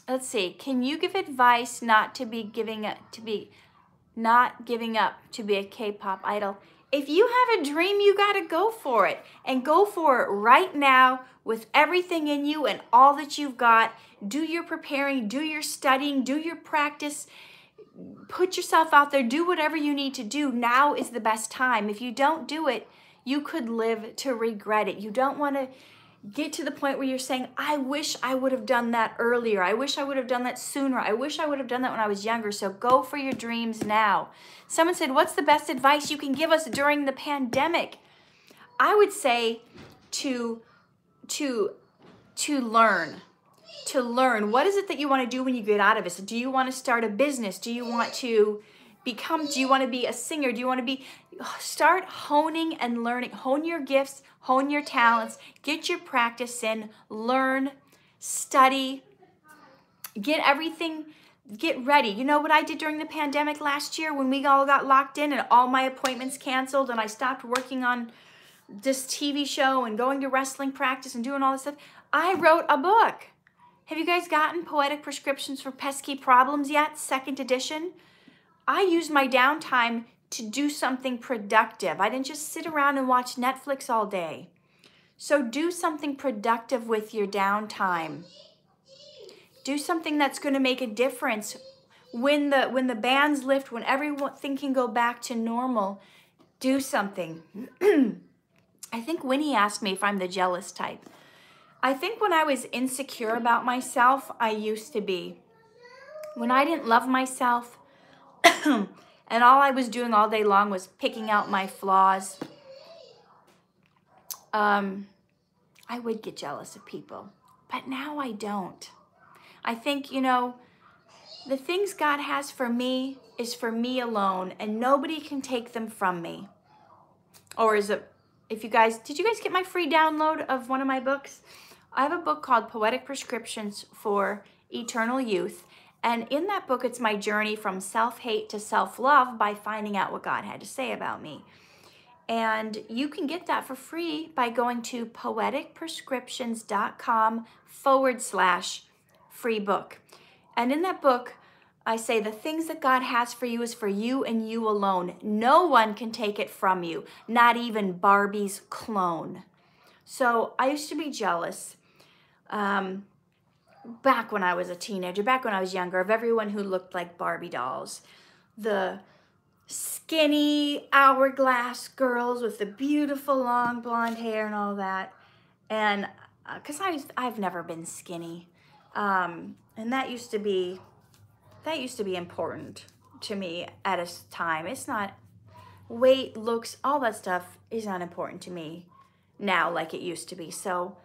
S1: let's see. Can you give advice not to be giving up, to be not giving up to be a K-pop idol? If you have a dream, you got to go for it and go for it right now with everything in you and all that you've got. Do your preparing, do your studying, do your practice. Put yourself out there, do whatever you need to do. Now is the best time. If you don't do it, you could live to regret it. You don't want to get to the point where you're saying, I wish I would have done that earlier. I wish I would have done that sooner. I wish I would have done that when I was younger. So go for your dreams now. Someone said, What's the best advice you can give us during the pandemic? I would say to to to learn to learn what is it that you want to do when you get out of it do you want to start a business do you want to become do you want to be a singer do you want to be start honing and learning. Hone your gifts hone your talents. Get your practice in. Learn study. Get everything get ready. You know what i did during the pandemic last year when we all got locked in and all my appointments canceled and i stopped working on this tv show and going to wrestling practice and doing all this stuff? I wrote a book. Have you guys gotten poetic prescriptions for pesky problems yet? Second edition? I used my downtime to do something productive. I didn't just sit around and watch Netflix all day. So do something productive with your downtime. Do something that's going to make a difference when the when the bands lift, when everything can go back to normal. Do something. I think Winnie asked me if I'm the jealous type. I think when I was insecure about myself, I used to be. When I didn't love myself, and all I was doing all day long was picking out my flaws. Um, I would get jealous of people, but now I don't. I think, you know, the things God has for me is for me alone, and nobody can take them from me. Or is it, if you guys, did you guys get my free download of one of my books? I have a book called Poetic Prescriptions for Eternal Youth, and in that book, it's my journey from self hate to self love by finding out what God had to say about me. And you can get that for free by going to poeticprescriptions.com forward slash free book. And in that book, I say the things that God has for you is for you and you alone. No one can take it from you, not even Barbie's clone. So I used to be jealous. Um, back when I was a teenager, back when I was younger, of everyone who looked like Barbie dolls. The skinny hourglass girls with the beautiful long blonde hair and all that. And because uh, I I've never been skinny. Um, and that used to be that used to be important to me at a time. It's not weight, looks, all that stuff is not important to me now like it used to be. So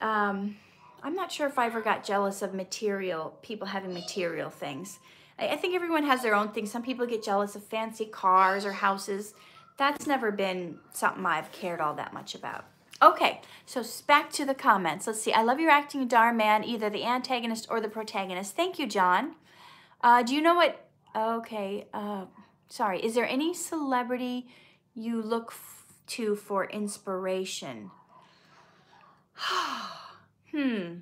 S1: um, I'm not sure if I ever got jealous of material, people having material things. I, I think everyone has their own thing. Some people get jealous of fancy cars or houses. That's never been something I've cared all that much about. Okay, so back to the comments. Let's see. I love your acting, Dhar Mann, either the antagonist or the protagonist. Thank you, John. Uh, do you know what? Okay, uh, sorry. Is there any celebrity you look to for inspiration? hmm.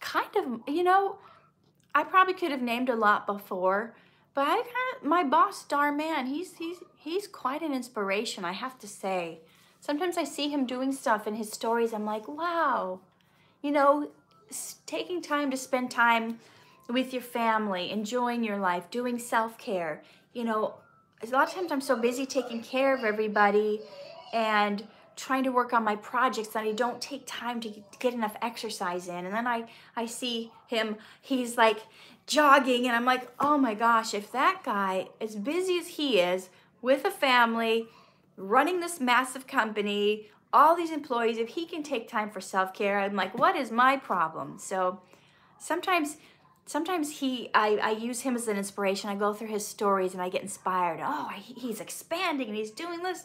S1: Kind of, you know, I probably could have named a lot before, but I kind of my boss Dhar Mann, he's he's he's quite an inspiration, I have to say. Sometimes I see him doing stuff in his stories, I'm like, wow. You know, taking time to spend time with your family, enjoying your life, doing self-care. You know, a lot of times I'm so busy taking care of everybody and trying to work on my projects and I don't take time to get enough exercise in. And then I, I see him, he's like jogging, and I'm like, oh my gosh, if that guy, as busy as he is, with a family, running this massive company, all these employees, if he can take time for self care, I'm like, what is my problem? So sometimes sometimes he I, I use him as an inspiration. I go through his stories and i get inspired. Oh he's expanding and he's doing this.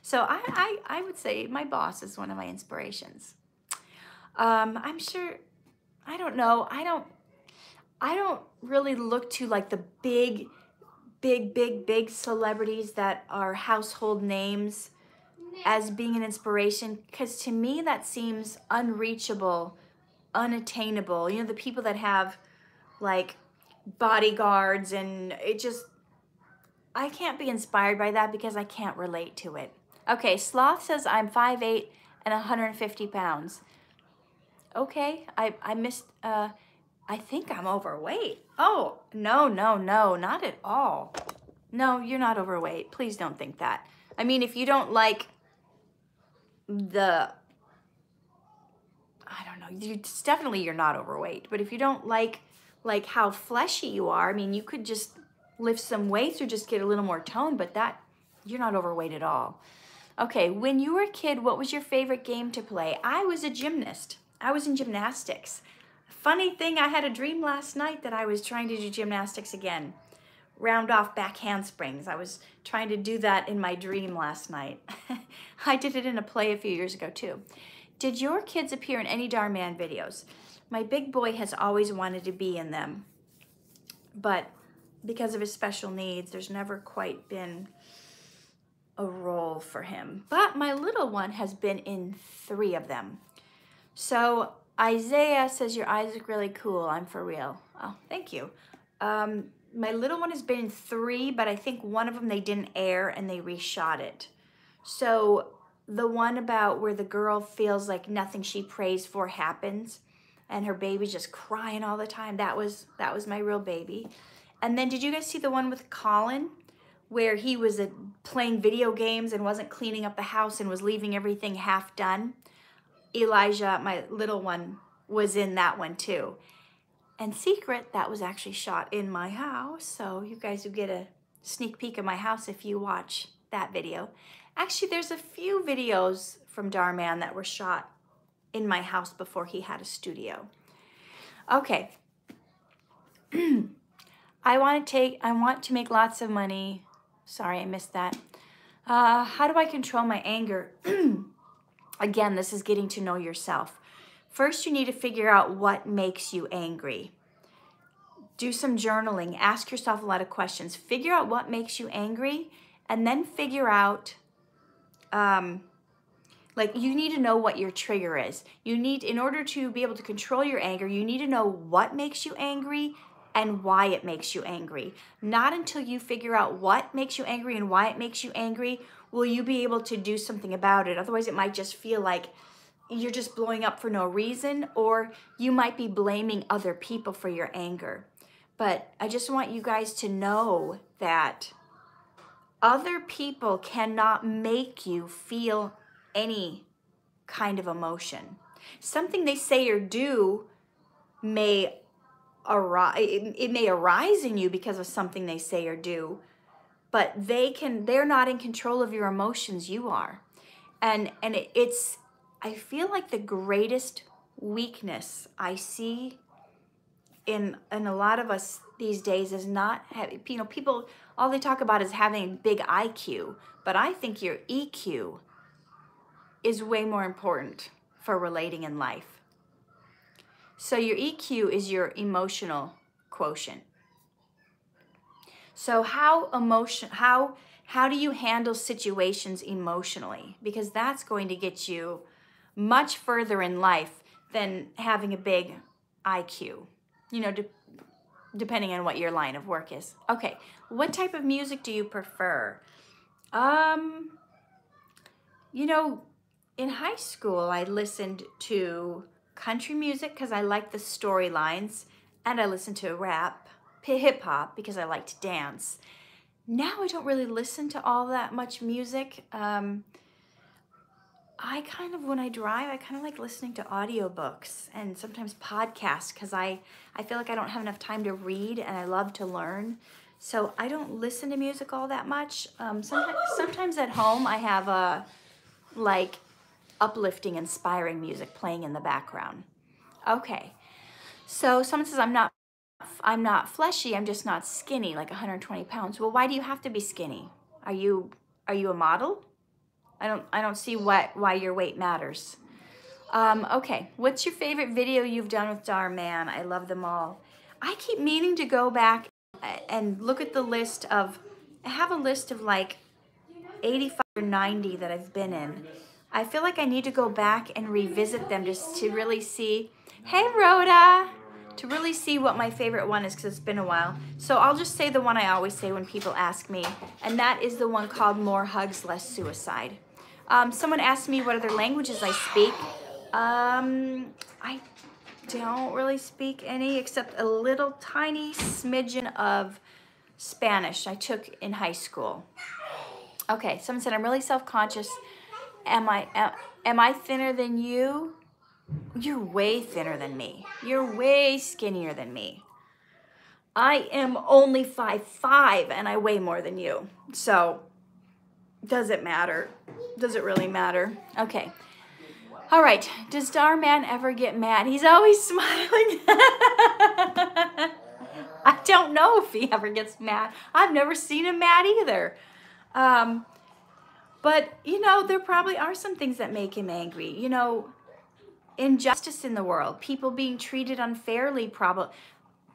S1: so I, I i would say my boss is one of my inspirations. Um i'm sure i don't know. I don't i don't really look to like the big big big big celebrities that are household names as being an inspiration. Because to me that seems unreachable unattainable. You know the people that have like bodyguards and it just I can't be inspired by that because I can't relate to it. Okay, Sloth says I'm 5'8 and 150 pounds. Okay, I, I missed, uh, I think I'm overweight. Oh, no, no, no, not at all. No, you're not overweight. Please don't think that. I mean, if you don't like the I don't know. You definitely you're not overweight, but if you don't like like how fleshy you are, I mean, you could just lift some weights or just get a little more tone, but that you're not overweight at all. Okay, when you were a kid, what was your favorite game to play? I was a gymnast. I was in gymnastics. Funny thing, I had a dream last night that I was trying to do gymnastics again. Round off back handsprings. I was trying to do that in my dream last night. I did it in a play a few years ago too. Did your kids appear in any Dhar Mann videos? My big boy has always wanted to be in them, but because of his special needs, there's never quite been a role for him. But my little one has been in three of them. So Isaiah says your eyes look really cool. I'm for real. Oh, thank you. Um, my little one has been in three, but I think one of them they didn't air and they reshot it. So the one about where the girl feels like nothing she prays for happens and her baby's just crying all the time, that was that was my real baby. And then did you guys see the one with Colin where he was uh, playing video games and wasn't cleaning up the house and was leaving everything half done? Elijah, my little one, was in that one too. And secret, that was actually shot in my house. So you guys will get a sneak peek of my house if you watch that video. Actually, there's a few videos from Dhar Mann that were shot in my house before he had a studio. Okay. I want to take, I want to make lots of money. Sorry, I missed that. Uh, how do I control my anger? Again, this is getting to know yourself. First, you need to figure out what makes you angry. Do some journaling. Ask yourself a lot of questions. Figure out what makes you angry, and then figure out, um, like, you need to know what your trigger is. You need, in order to be able to control your anger, you need to know what makes you angry and why it makes you angry. Not until you figure out what makes you angry and why it makes you angry will you be able to do something about it. Otherwise, it might just feel like you're just blowing up for no reason, or you might be blaming other people for your anger. But I just want you guys to know that other people cannot make you feel any kind of emotion. Something they say or do may arise it, it may arise in you because of something they say or do, but they can they're not in control of your emotions, you are. And and it, it's I feel like the greatest weakness I see in in a lot of us these days is not having you know people all they talk about is having big IQ, but I think your EQ is way more important for relating in life. So your EQ is your emotional quotient. So how emotion how how do you handle situations emotionally? Because that's going to get you much further in life than having a big IQ. You know, de- depending on what your line of work is. Okay, what type of music do you prefer? Um, you know, in high school, I listened to country music because I liked the storylines, and I listened to rap, hip hop because I liked to dance. Now I don't really listen to all that much music. Um, I kind of when I drive, I kind of like listening to audiobooks and sometimes podcasts because I I feel like I don't have enough time to read and I love to learn. So I don't listen to music all that much. Um, sometimes sometimes at home I have a like uplifting, inspiring music playing in the background. Okay, so someone says I'm not I'm not fleshy. I'm just not skinny, like 120 pounds. Well, why do you have to be skinny? Are you are you a model? I don't I don't see what why your weight matters. Um, okay, what's your favorite video you've done with Dhar Mann? I love them all. I keep meaning to go back and look at the list of I have a list of like 85 or 90 that I've been in. I feel like I need to go back and revisit them just to really see. Hey, Rhoda! To really see what my favorite one is because it's been a while. So I'll just say the one I always say when people ask me, and that is the one called More Hugs, Less Suicide. Um, someone asked me what other languages I speak. Um, I don't really speak any except a little tiny smidgen of Spanish I took in high school. Okay, someone said, I'm really self-conscious. Am I, am, am I thinner than you? You're way thinner than me. You're way skinnier than me. I am only five five and I weigh more than you. So does it matter? Does it really matter? Okay. All right. Does Dhar Mann ever get mad? He's always smiling. I don't know if he ever gets mad. I've never seen him mad either. Um, but, you know, there probably are some things that make him angry. You know, injustice in the world, people being treated unfairly probably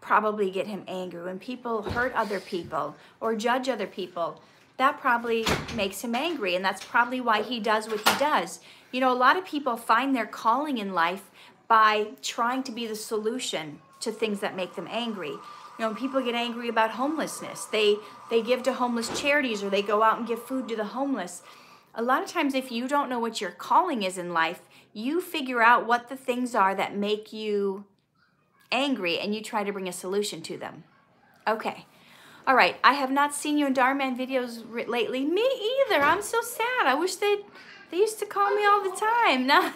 S1: probably get him angry. When people hurt other people or judge other people, that probably makes him angry. And that's probably why he does what he does. You know, a lot of people find their calling in life by trying to be the solution to things that make them angry. You know, people get angry about homelessness. They they give to homeless charities or they go out and give food to the homeless. A lot of times if you don't know what your calling is in life, you figure out what the things are that make you angry and you try to bring a solution to them. Okay. All right, I have not seen you in Dhar Mann videos lately. Me either. I'm so sad. I wish they they used to call me all the time. Now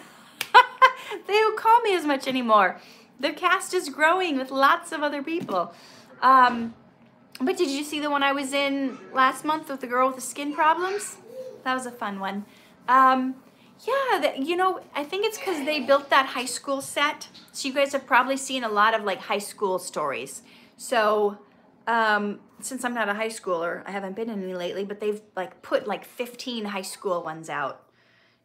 S1: they don't call me as much anymore. The cast is growing with lots of other people. Um, but did you see the one I was in last month with the girl with the skin problems? That was a fun one. Um, yeah, the, you know, I think it's because they built that high school set. So you guys have probably seen a lot of like high school stories. So um, since I'm not a high schooler, I haven't been in any lately, but they've like put like 15 high school ones out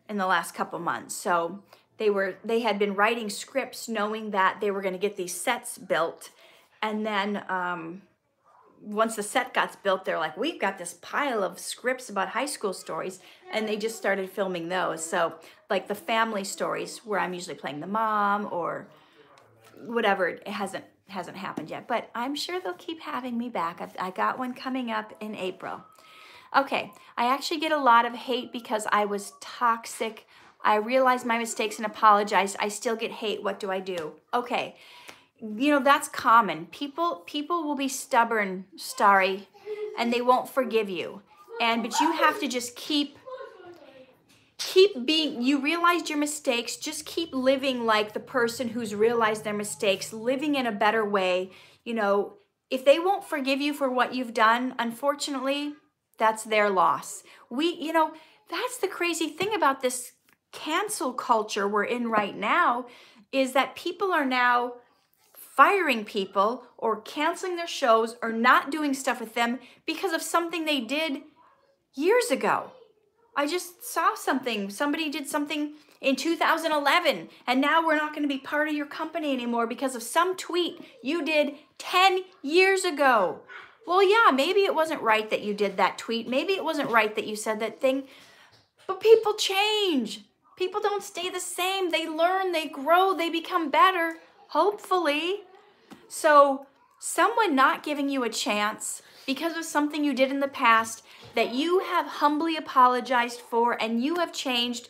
S1: in the last couple months. So they were they had been writing scripts knowing that they were going to get these sets built, and then um, once the set got built, they're like, we've got this pile of scripts about high school stories, and they just started filming those. So like the family stories where I'm usually playing the mom or whatever, it hasn't hasn't happened yet, but I'm sure they'll keep having me back. I've, I got one coming up in April. Okay, I actually get a lot of hate because I was toxic. I realized my mistakes and apologized. I still get hate. What do I do? Okay, you know that's common. People people will be stubborn, starry, and they won't forgive you. And but you have to just keep keep being you realized your mistakes just keep living like the person who's realized their mistakes living in a better way you know if they won't forgive you for what you've done unfortunately that's their loss we you know that's the crazy thing about this cancel culture we're in right now is that people are now firing people or canceling their shows or not doing stuff with them because of something they did years ago I just saw something. Somebody did something in 2011, and now we're not going to be part of your company anymore because of some tweet you did 10 years ago. Well, yeah, maybe it wasn't right that you did that tweet. Maybe it wasn't right that you said that thing. But people change. People don't stay the same. They learn, they grow, they become better, hopefully. So, someone not giving you a chance because of something you did in the past that you have humbly apologized for and you have changed,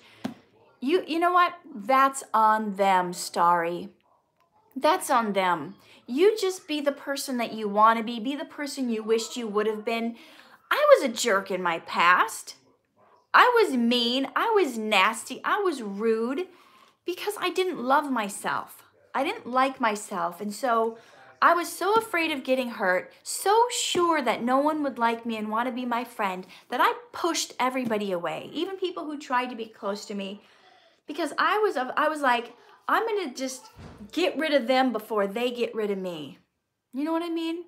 S1: you you know what? That's on them, Starry. That's on them. You just be the person that you want to be, be the person you wished you would have been. I was a jerk in my past. I was mean, I was nasty, I was rude because I didn't love myself. I didn't like myself. And so I was so afraid of getting hurt, so sure that no one would like me and want to be my friend, that I pushed everybody away, even people who tried to be close to me, because I was I was like, I'm going to just get rid of them before they get rid of me. You know what I mean?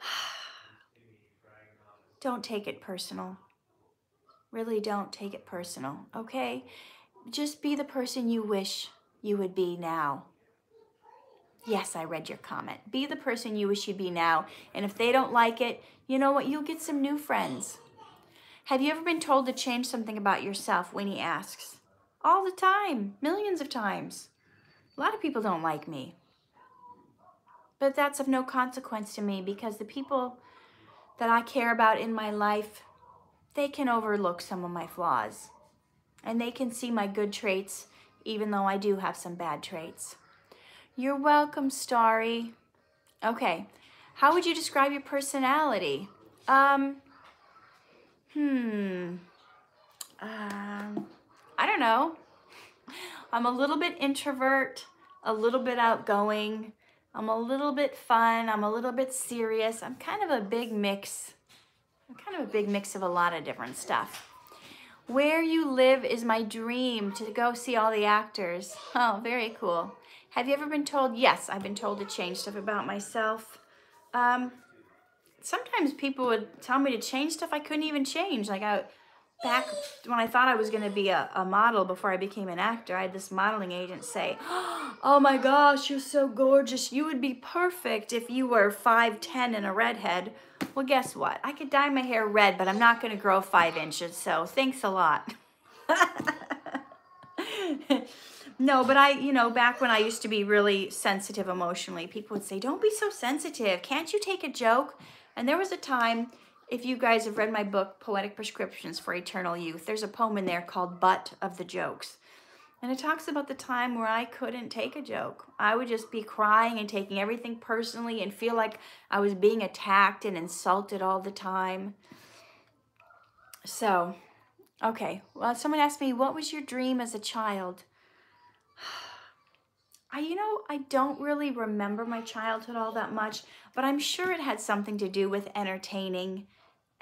S1: don't take it personal. Really don't take it personal, okay? Just be the person you wish you would be now. Yes, I read your comment. Be the person you wish you'd be now. And if they don't like it, you know what? You'll get some new friends. Have you ever been told to change something about yourself? Winnie asks. All the time, millions of times. A lot of people don't like me. But that's of no consequence to me because the people that I care about in my life, they can overlook some of my flaws. And they can see my good traits, even though I do have some bad traits. You're welcome, Starry. Okay, how would you describe your personality? Um, hmm, um, I don't know. I'm a little bit introvert, a little bit outgoing. I'm a little bit fun. I'm a little bit serious. I'm kind of a big mix. I'm kind of a big mix of a lot of different stuff. Where you live is my dream to go see all the actors. Oh, very cool. Have you ever been told? Yes, I've been told to change stuff about myself. Um, sometimes people would tell me to change stuff I couldn't even change. Like I, back when I thought I was going to be a, a model before I became an actor, I had this modeling agent say, oh my gosh, you're so gorgeous. You would be perfect if you were 5'10 and a redhead. Well, guess what? I could dye my hair red, but I'm not going to grow five inches. So thanks a lot. No, but I, you know, back when I used to be really sensitive emotionally, people would say, Don't be so sensitive. Can't you take a joke? And there was a time, if you guys have read my book, Poetic Prescriptions for Eternal Youth, there's a poem in there called Butt of the Jokes. And it talks about the time where I couldn't take a joke. I would just be crying and taking everything personally and feel like I was being attacked and insulted all the time. So, okay. Well, someone asked me, What was your dream as a child? I, you know, I don't really remember my childhood all that much, but I'm sure it had something to do with entertaining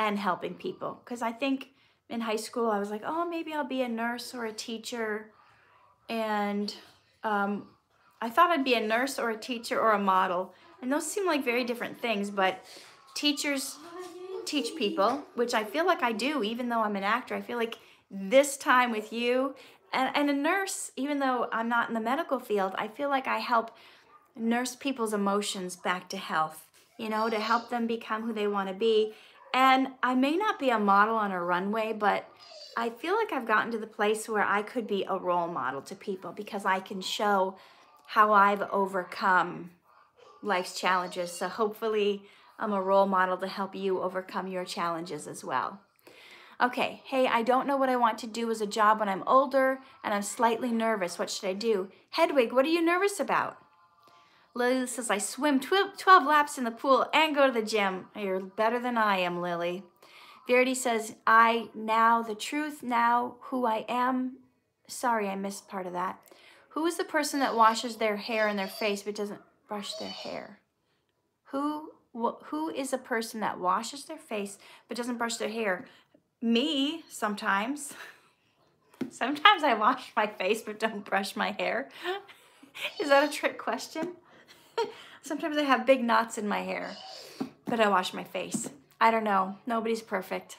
S1: and helping people. Because I think in high school, I was like, oh, maybe I'll be a nurse or a teacher. And um, I thought I'd be a nurse or a teacher or a model. And those seem like very different things, but teachers teach people, which I feel like I do, even though I'm an actor. I feel like this time with you and, and a nurse, even though I'm not in the medical field, I feel like I help nurse people's emotions back to health, you know, to help them become who they want to be. And I may not be a model on a runway, but I feel like I've gotten to the place where I could be a role model to people because I can show how I've overcome life's challenges. So hopefully, I'm a role model to help you overcome your challenges as well. Okay, hey, I don't know what I want to do as a job when I'm older and I'm slightly nervous. What should I do? Hedwig, what are you nervous about? Lily says, I swim 12 laps in the pool and go to the gym. You're better than I am, Lily. Verity says, I now the truth, now who I am. Sorry, I missed part of that. Who is the person that washes their hair and their face but doesn't brush their hair? Who wh- who is a person that washes their face but doesn't brush their hair? Me, sometimes. Sometimes I wash my face but don't brush my hair. Is that a trick question? Sometimes I have big knots in my hair, but I wash my face. I don't know. Nobody's perfect.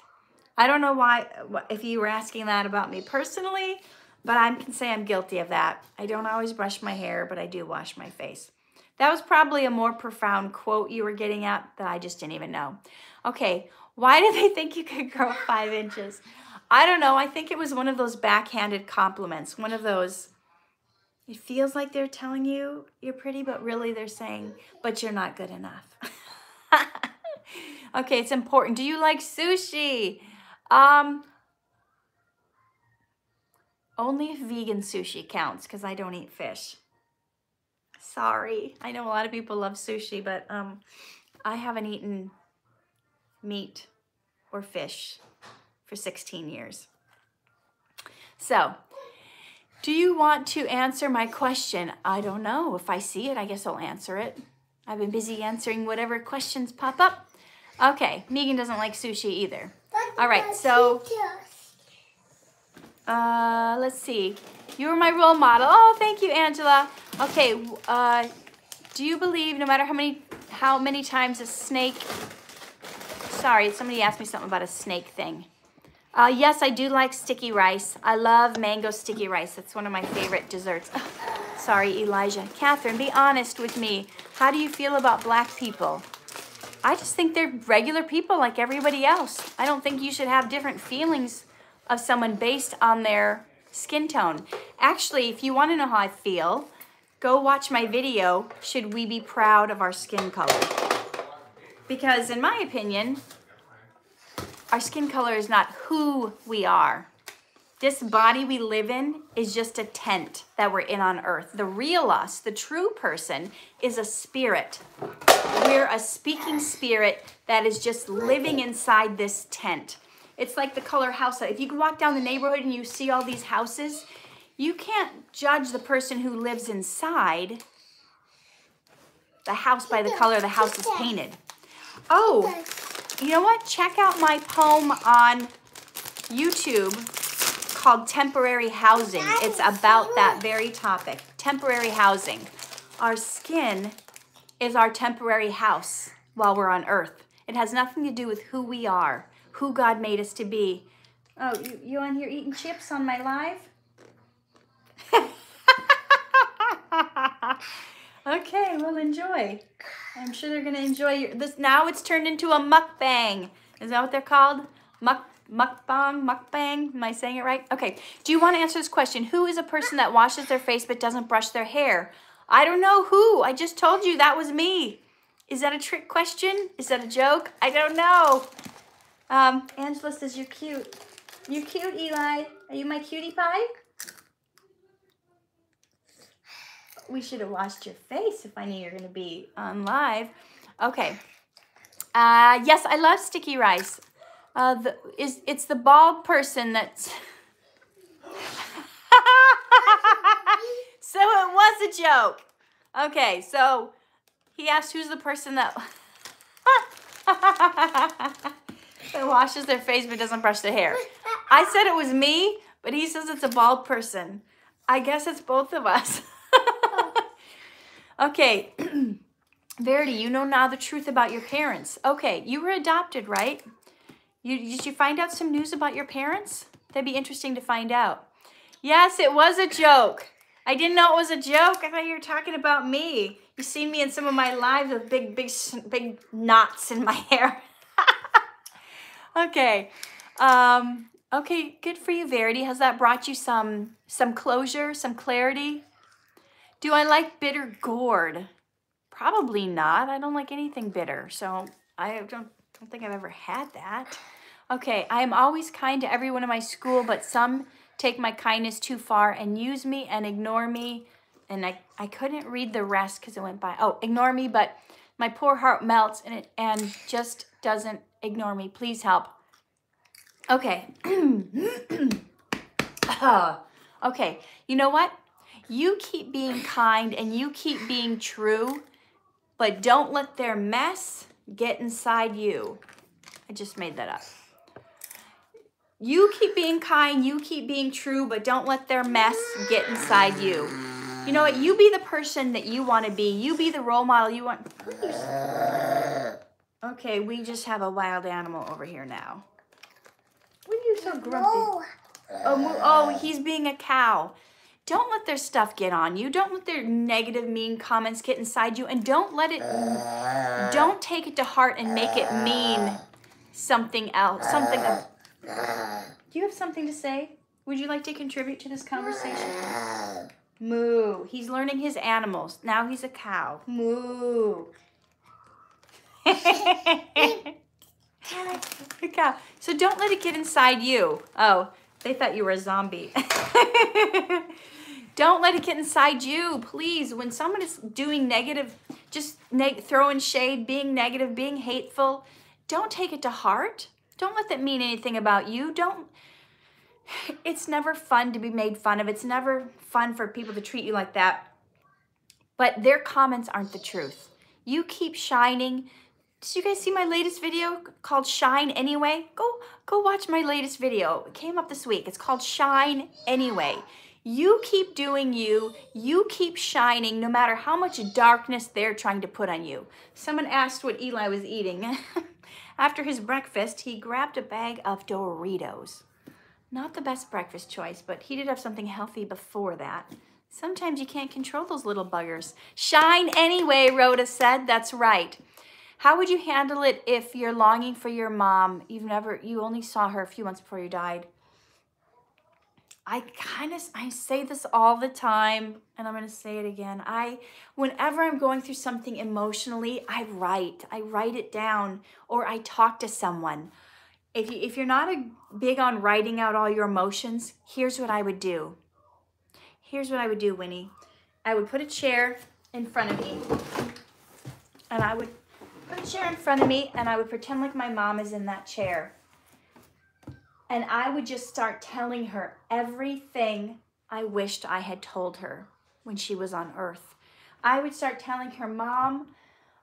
S1: I don't know why, if you were asking that about me personally, but I can say I'm guilty of that. I don't always brush my hair, but I do wash my face. That was probably a more profound quote you were getting at that I just didn't even know. Okay, why do they think you could grow five inches? I don't know. I think it was one of those backhanded compliments, one of those. It feels like they're telling you you're pretty, but really they're saying, but you're not good enough. okay, it's important. Do you like sushi? Um, only vegan sushi counts because I don't eat fish. Sorry. I know a lot of people love sushi, but um, I haven't eaten meat or fish for 16 years. So, do you want to answer my question? I don't know. If I see it, I guess I'll answer it. I've been busy answering whatever questions pop up. Okay, Megan doesn't like sushi either. All right, so uh, let's see. You were my role model. Oh, thank you, Angela. Okay, uh, do you believe no matter how many how many times a snake? Sorry, somebody asked me something about a snake thing. Uh, yes, I do like sticky rice. I love mango sticky rice. That's one of my favorite desserts. Sorry, Elijah. Katherine, be honest with me. How do you feel about black people? I just think they're regular people like everybody else. I don't think you should have different feelings of someone based on their skin tone. Actually, if you want to know how I feel, go watch my video, Should We Be Proud of Our Skin Color? Because, in my opinion, our skin color is not who we are. This body we live in is just a tent that we're in on earth. The real us, the true person, is a spirit. We're a speaking spirit that is just living inside this tent. It's like the color house. If you can walk down the neighborhood and you see all these houses, you can't judge the person who lives inside the house by the color the house is painted. Oh, you know what? Check out my poem on YouTube called Temporary Housing. It's about that very topic temporary housing. Our skin is our temporary house while we're on earth. It has nothing to do with who we are, who God made us to be. Oh, you, you on here eating chips on my live? okay, well enjoy. I'm sure they're gonna enjoy your, this. Now it's turned into a mukbang. Is that what they're called? Muk mukbang, mukbang. Am I saying it right? Okay. Do you want to answer this question? Who is a person that washes their face but doesn't brush their hair? I don't know who. I just told you that was me. Is that a trick question? Is that a joke? I don't know. Um, Angela says you're cute. You're cute, Eli. Are you my cutie pie? We should have washed your face if I knew you were going to be on live. Okay. Uh, yes, I love sticky rice. Uh, the, is it's the bald person that's. so it was a joke. Okay, so he asked who's the person that that washes their face but doesn't brush their hair. I said it was me, but he says it's a bald person. I guess it's both of us. okay. Verity, you know now the truth about your parents. Okay, you were adopted, right? You did you find out some news about your parents? That'd be interesting to find out. Yes, it was a joke. I didn't know it was a joke. I thought you were talking about me. You've seen me in some of my lives with big, big, big knots in my hair. okay. Um, okay, good for you, Verity. Has that brought you some some closure, some clarity? Do I like bitter gourd? Probably not. I don't like anything bitter, so I don't don't think I've ever had that. Okay, I am always kind to everyone in my school, but some take my kindness too far and use me and ignore me. And I, I couldn't read the rest because it went by. Oh, ignore me, but my poor heart melts and it and just doesn't ignore me. Please help. Okay. Uh, okay. You know what? You keep being kind and you keep being true, but don't let their mess get inside you. I just made that up. You keep being kind, you keep being true, but don't let their mess get inside you. You know what? You be the person that you want to be. You be the role model you want. Okay, we just have a wild animal over here now. What are you so grumpy? Oh, oh, he's being a cow. Don't let their stuff get on you. Don't let their negative, mean comments get inside you. And don't let it, don't take it to heart and make it mean something else. Something. else. Do you have something to say? Would you like to contribute to this conversation? Moo. He's learning his animals. Now he's a cow. Moo. a cow. So don't let it get inside you. Oh, they thought you were a zombie. don't let it get inside you, please. When someone is doing negative, just neg- throwing shade, being negative, being hateful, don't take it to heart. Don't let that mean anything about you. Don't. It's never fun to be made fun of. It's never fun for people to treat you like that. But their comments aren't the truth. You keep shining. Did you guys see my latest video called Shine Anyway? Go go watch my latest video. It came up this week. It's called Shine Anyway. You keep doing you. You keep shining no matter how much darkness they're trying to put on you. Someone asked what Eli was eating. After his breakfast, he grabbed a bag of Doritos. Not the best breakfast choice, but he did have something healthy before that. Sometimes you can't control those little buggers. Shine anyway, Rhoda said. That's right. How would you handle it if you're longing for your mom? You've never, you only saw her a few months before you died. I kind of, I say this all the time, and I'm going to say it again. I, whenever I'm going through something emotionally, I write. I write it down, or I talk to someone. If you, if you're not a, big on writing out all your emotions, here's what I would do. Here's what I would do, Winnie. I would put a chair in front of me, and I would put a chair in front of me, and I would pretend like my mom is in that chair. And I would just start telling her everything I wished I had told her when she was on earth. I would start telling her, Mom,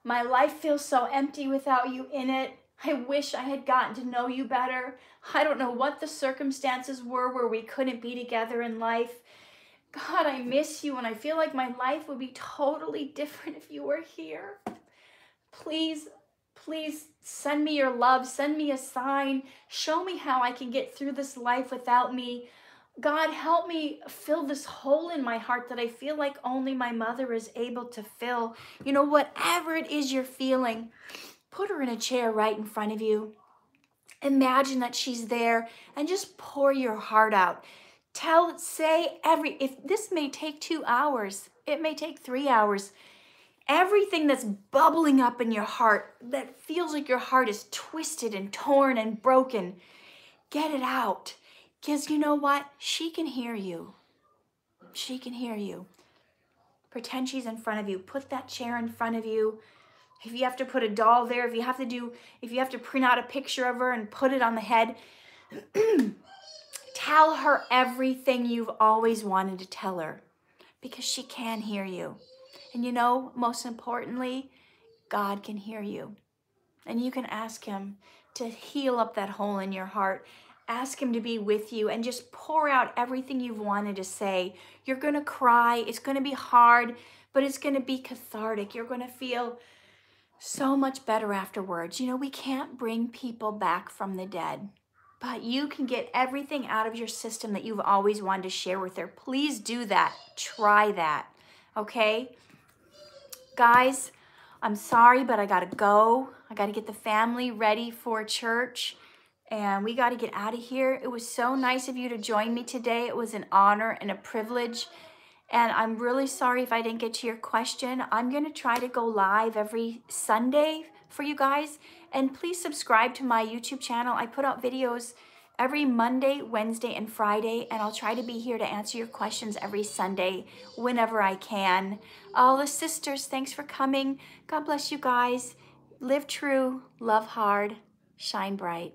S1: my life feels so empty without you in it. I wish I had gotten to know you better. I don't know what the circumstances were where we couldn't be together in life. God, I miss you, and I feel like my life would be totally different if you were here. Please, please send me your love, send me a sign, show me how I can get through this life without me. God, help me fill this hole in my heart that I feel like only my mother is able to fill. You know, whatever it is you're feeling, put her in a chair right in front of you. Imagine that she's there and just pour your heart out. Tell, say every, if this may take two hours, it may take three hours everything that's bubbling up in your heart that feels like your heart is twisted and torn and broken, get it out. Because you know what? She can hear you. She can hear you. Pretend she's in front of you. Put that chair in front of you. If you have to put a doll there, if you have to do, if you have to print out a picture of her and put it on the head, tell her everything you've always wanted to tell her because she can hear you. And you know, most importantly, God can hear you. And you can ask Him to heal up that hole in your heart. Ask Him to be with you and just pour out everything you've wanted to say. You're going to cry. It's going to be hard, but it's going to be cathartic. You're going to feel so much better afterwards. You know, we can't bring people back from the dead, but you can get everything out of your system that you've always wanted to share with her. Please do that. Try that. Okay? Guys, I'm sorry, but I got to go. I got to get the family ready for church and we got to get out of here. It was so nice of you to join me today. It was an honor and a privilege. And I'm really sorry if I didn't get to your question. I'm going to try to go live every Sunday for you guys. And please subscribe to my YouTube channel. I put out videos every Monday, Wednesday, and Friday, and I'll try to be here to answer your questions every Sunday whenever I can. All the sisters, thanks for coming. God bless you guys. Live true, love hard, shine bright.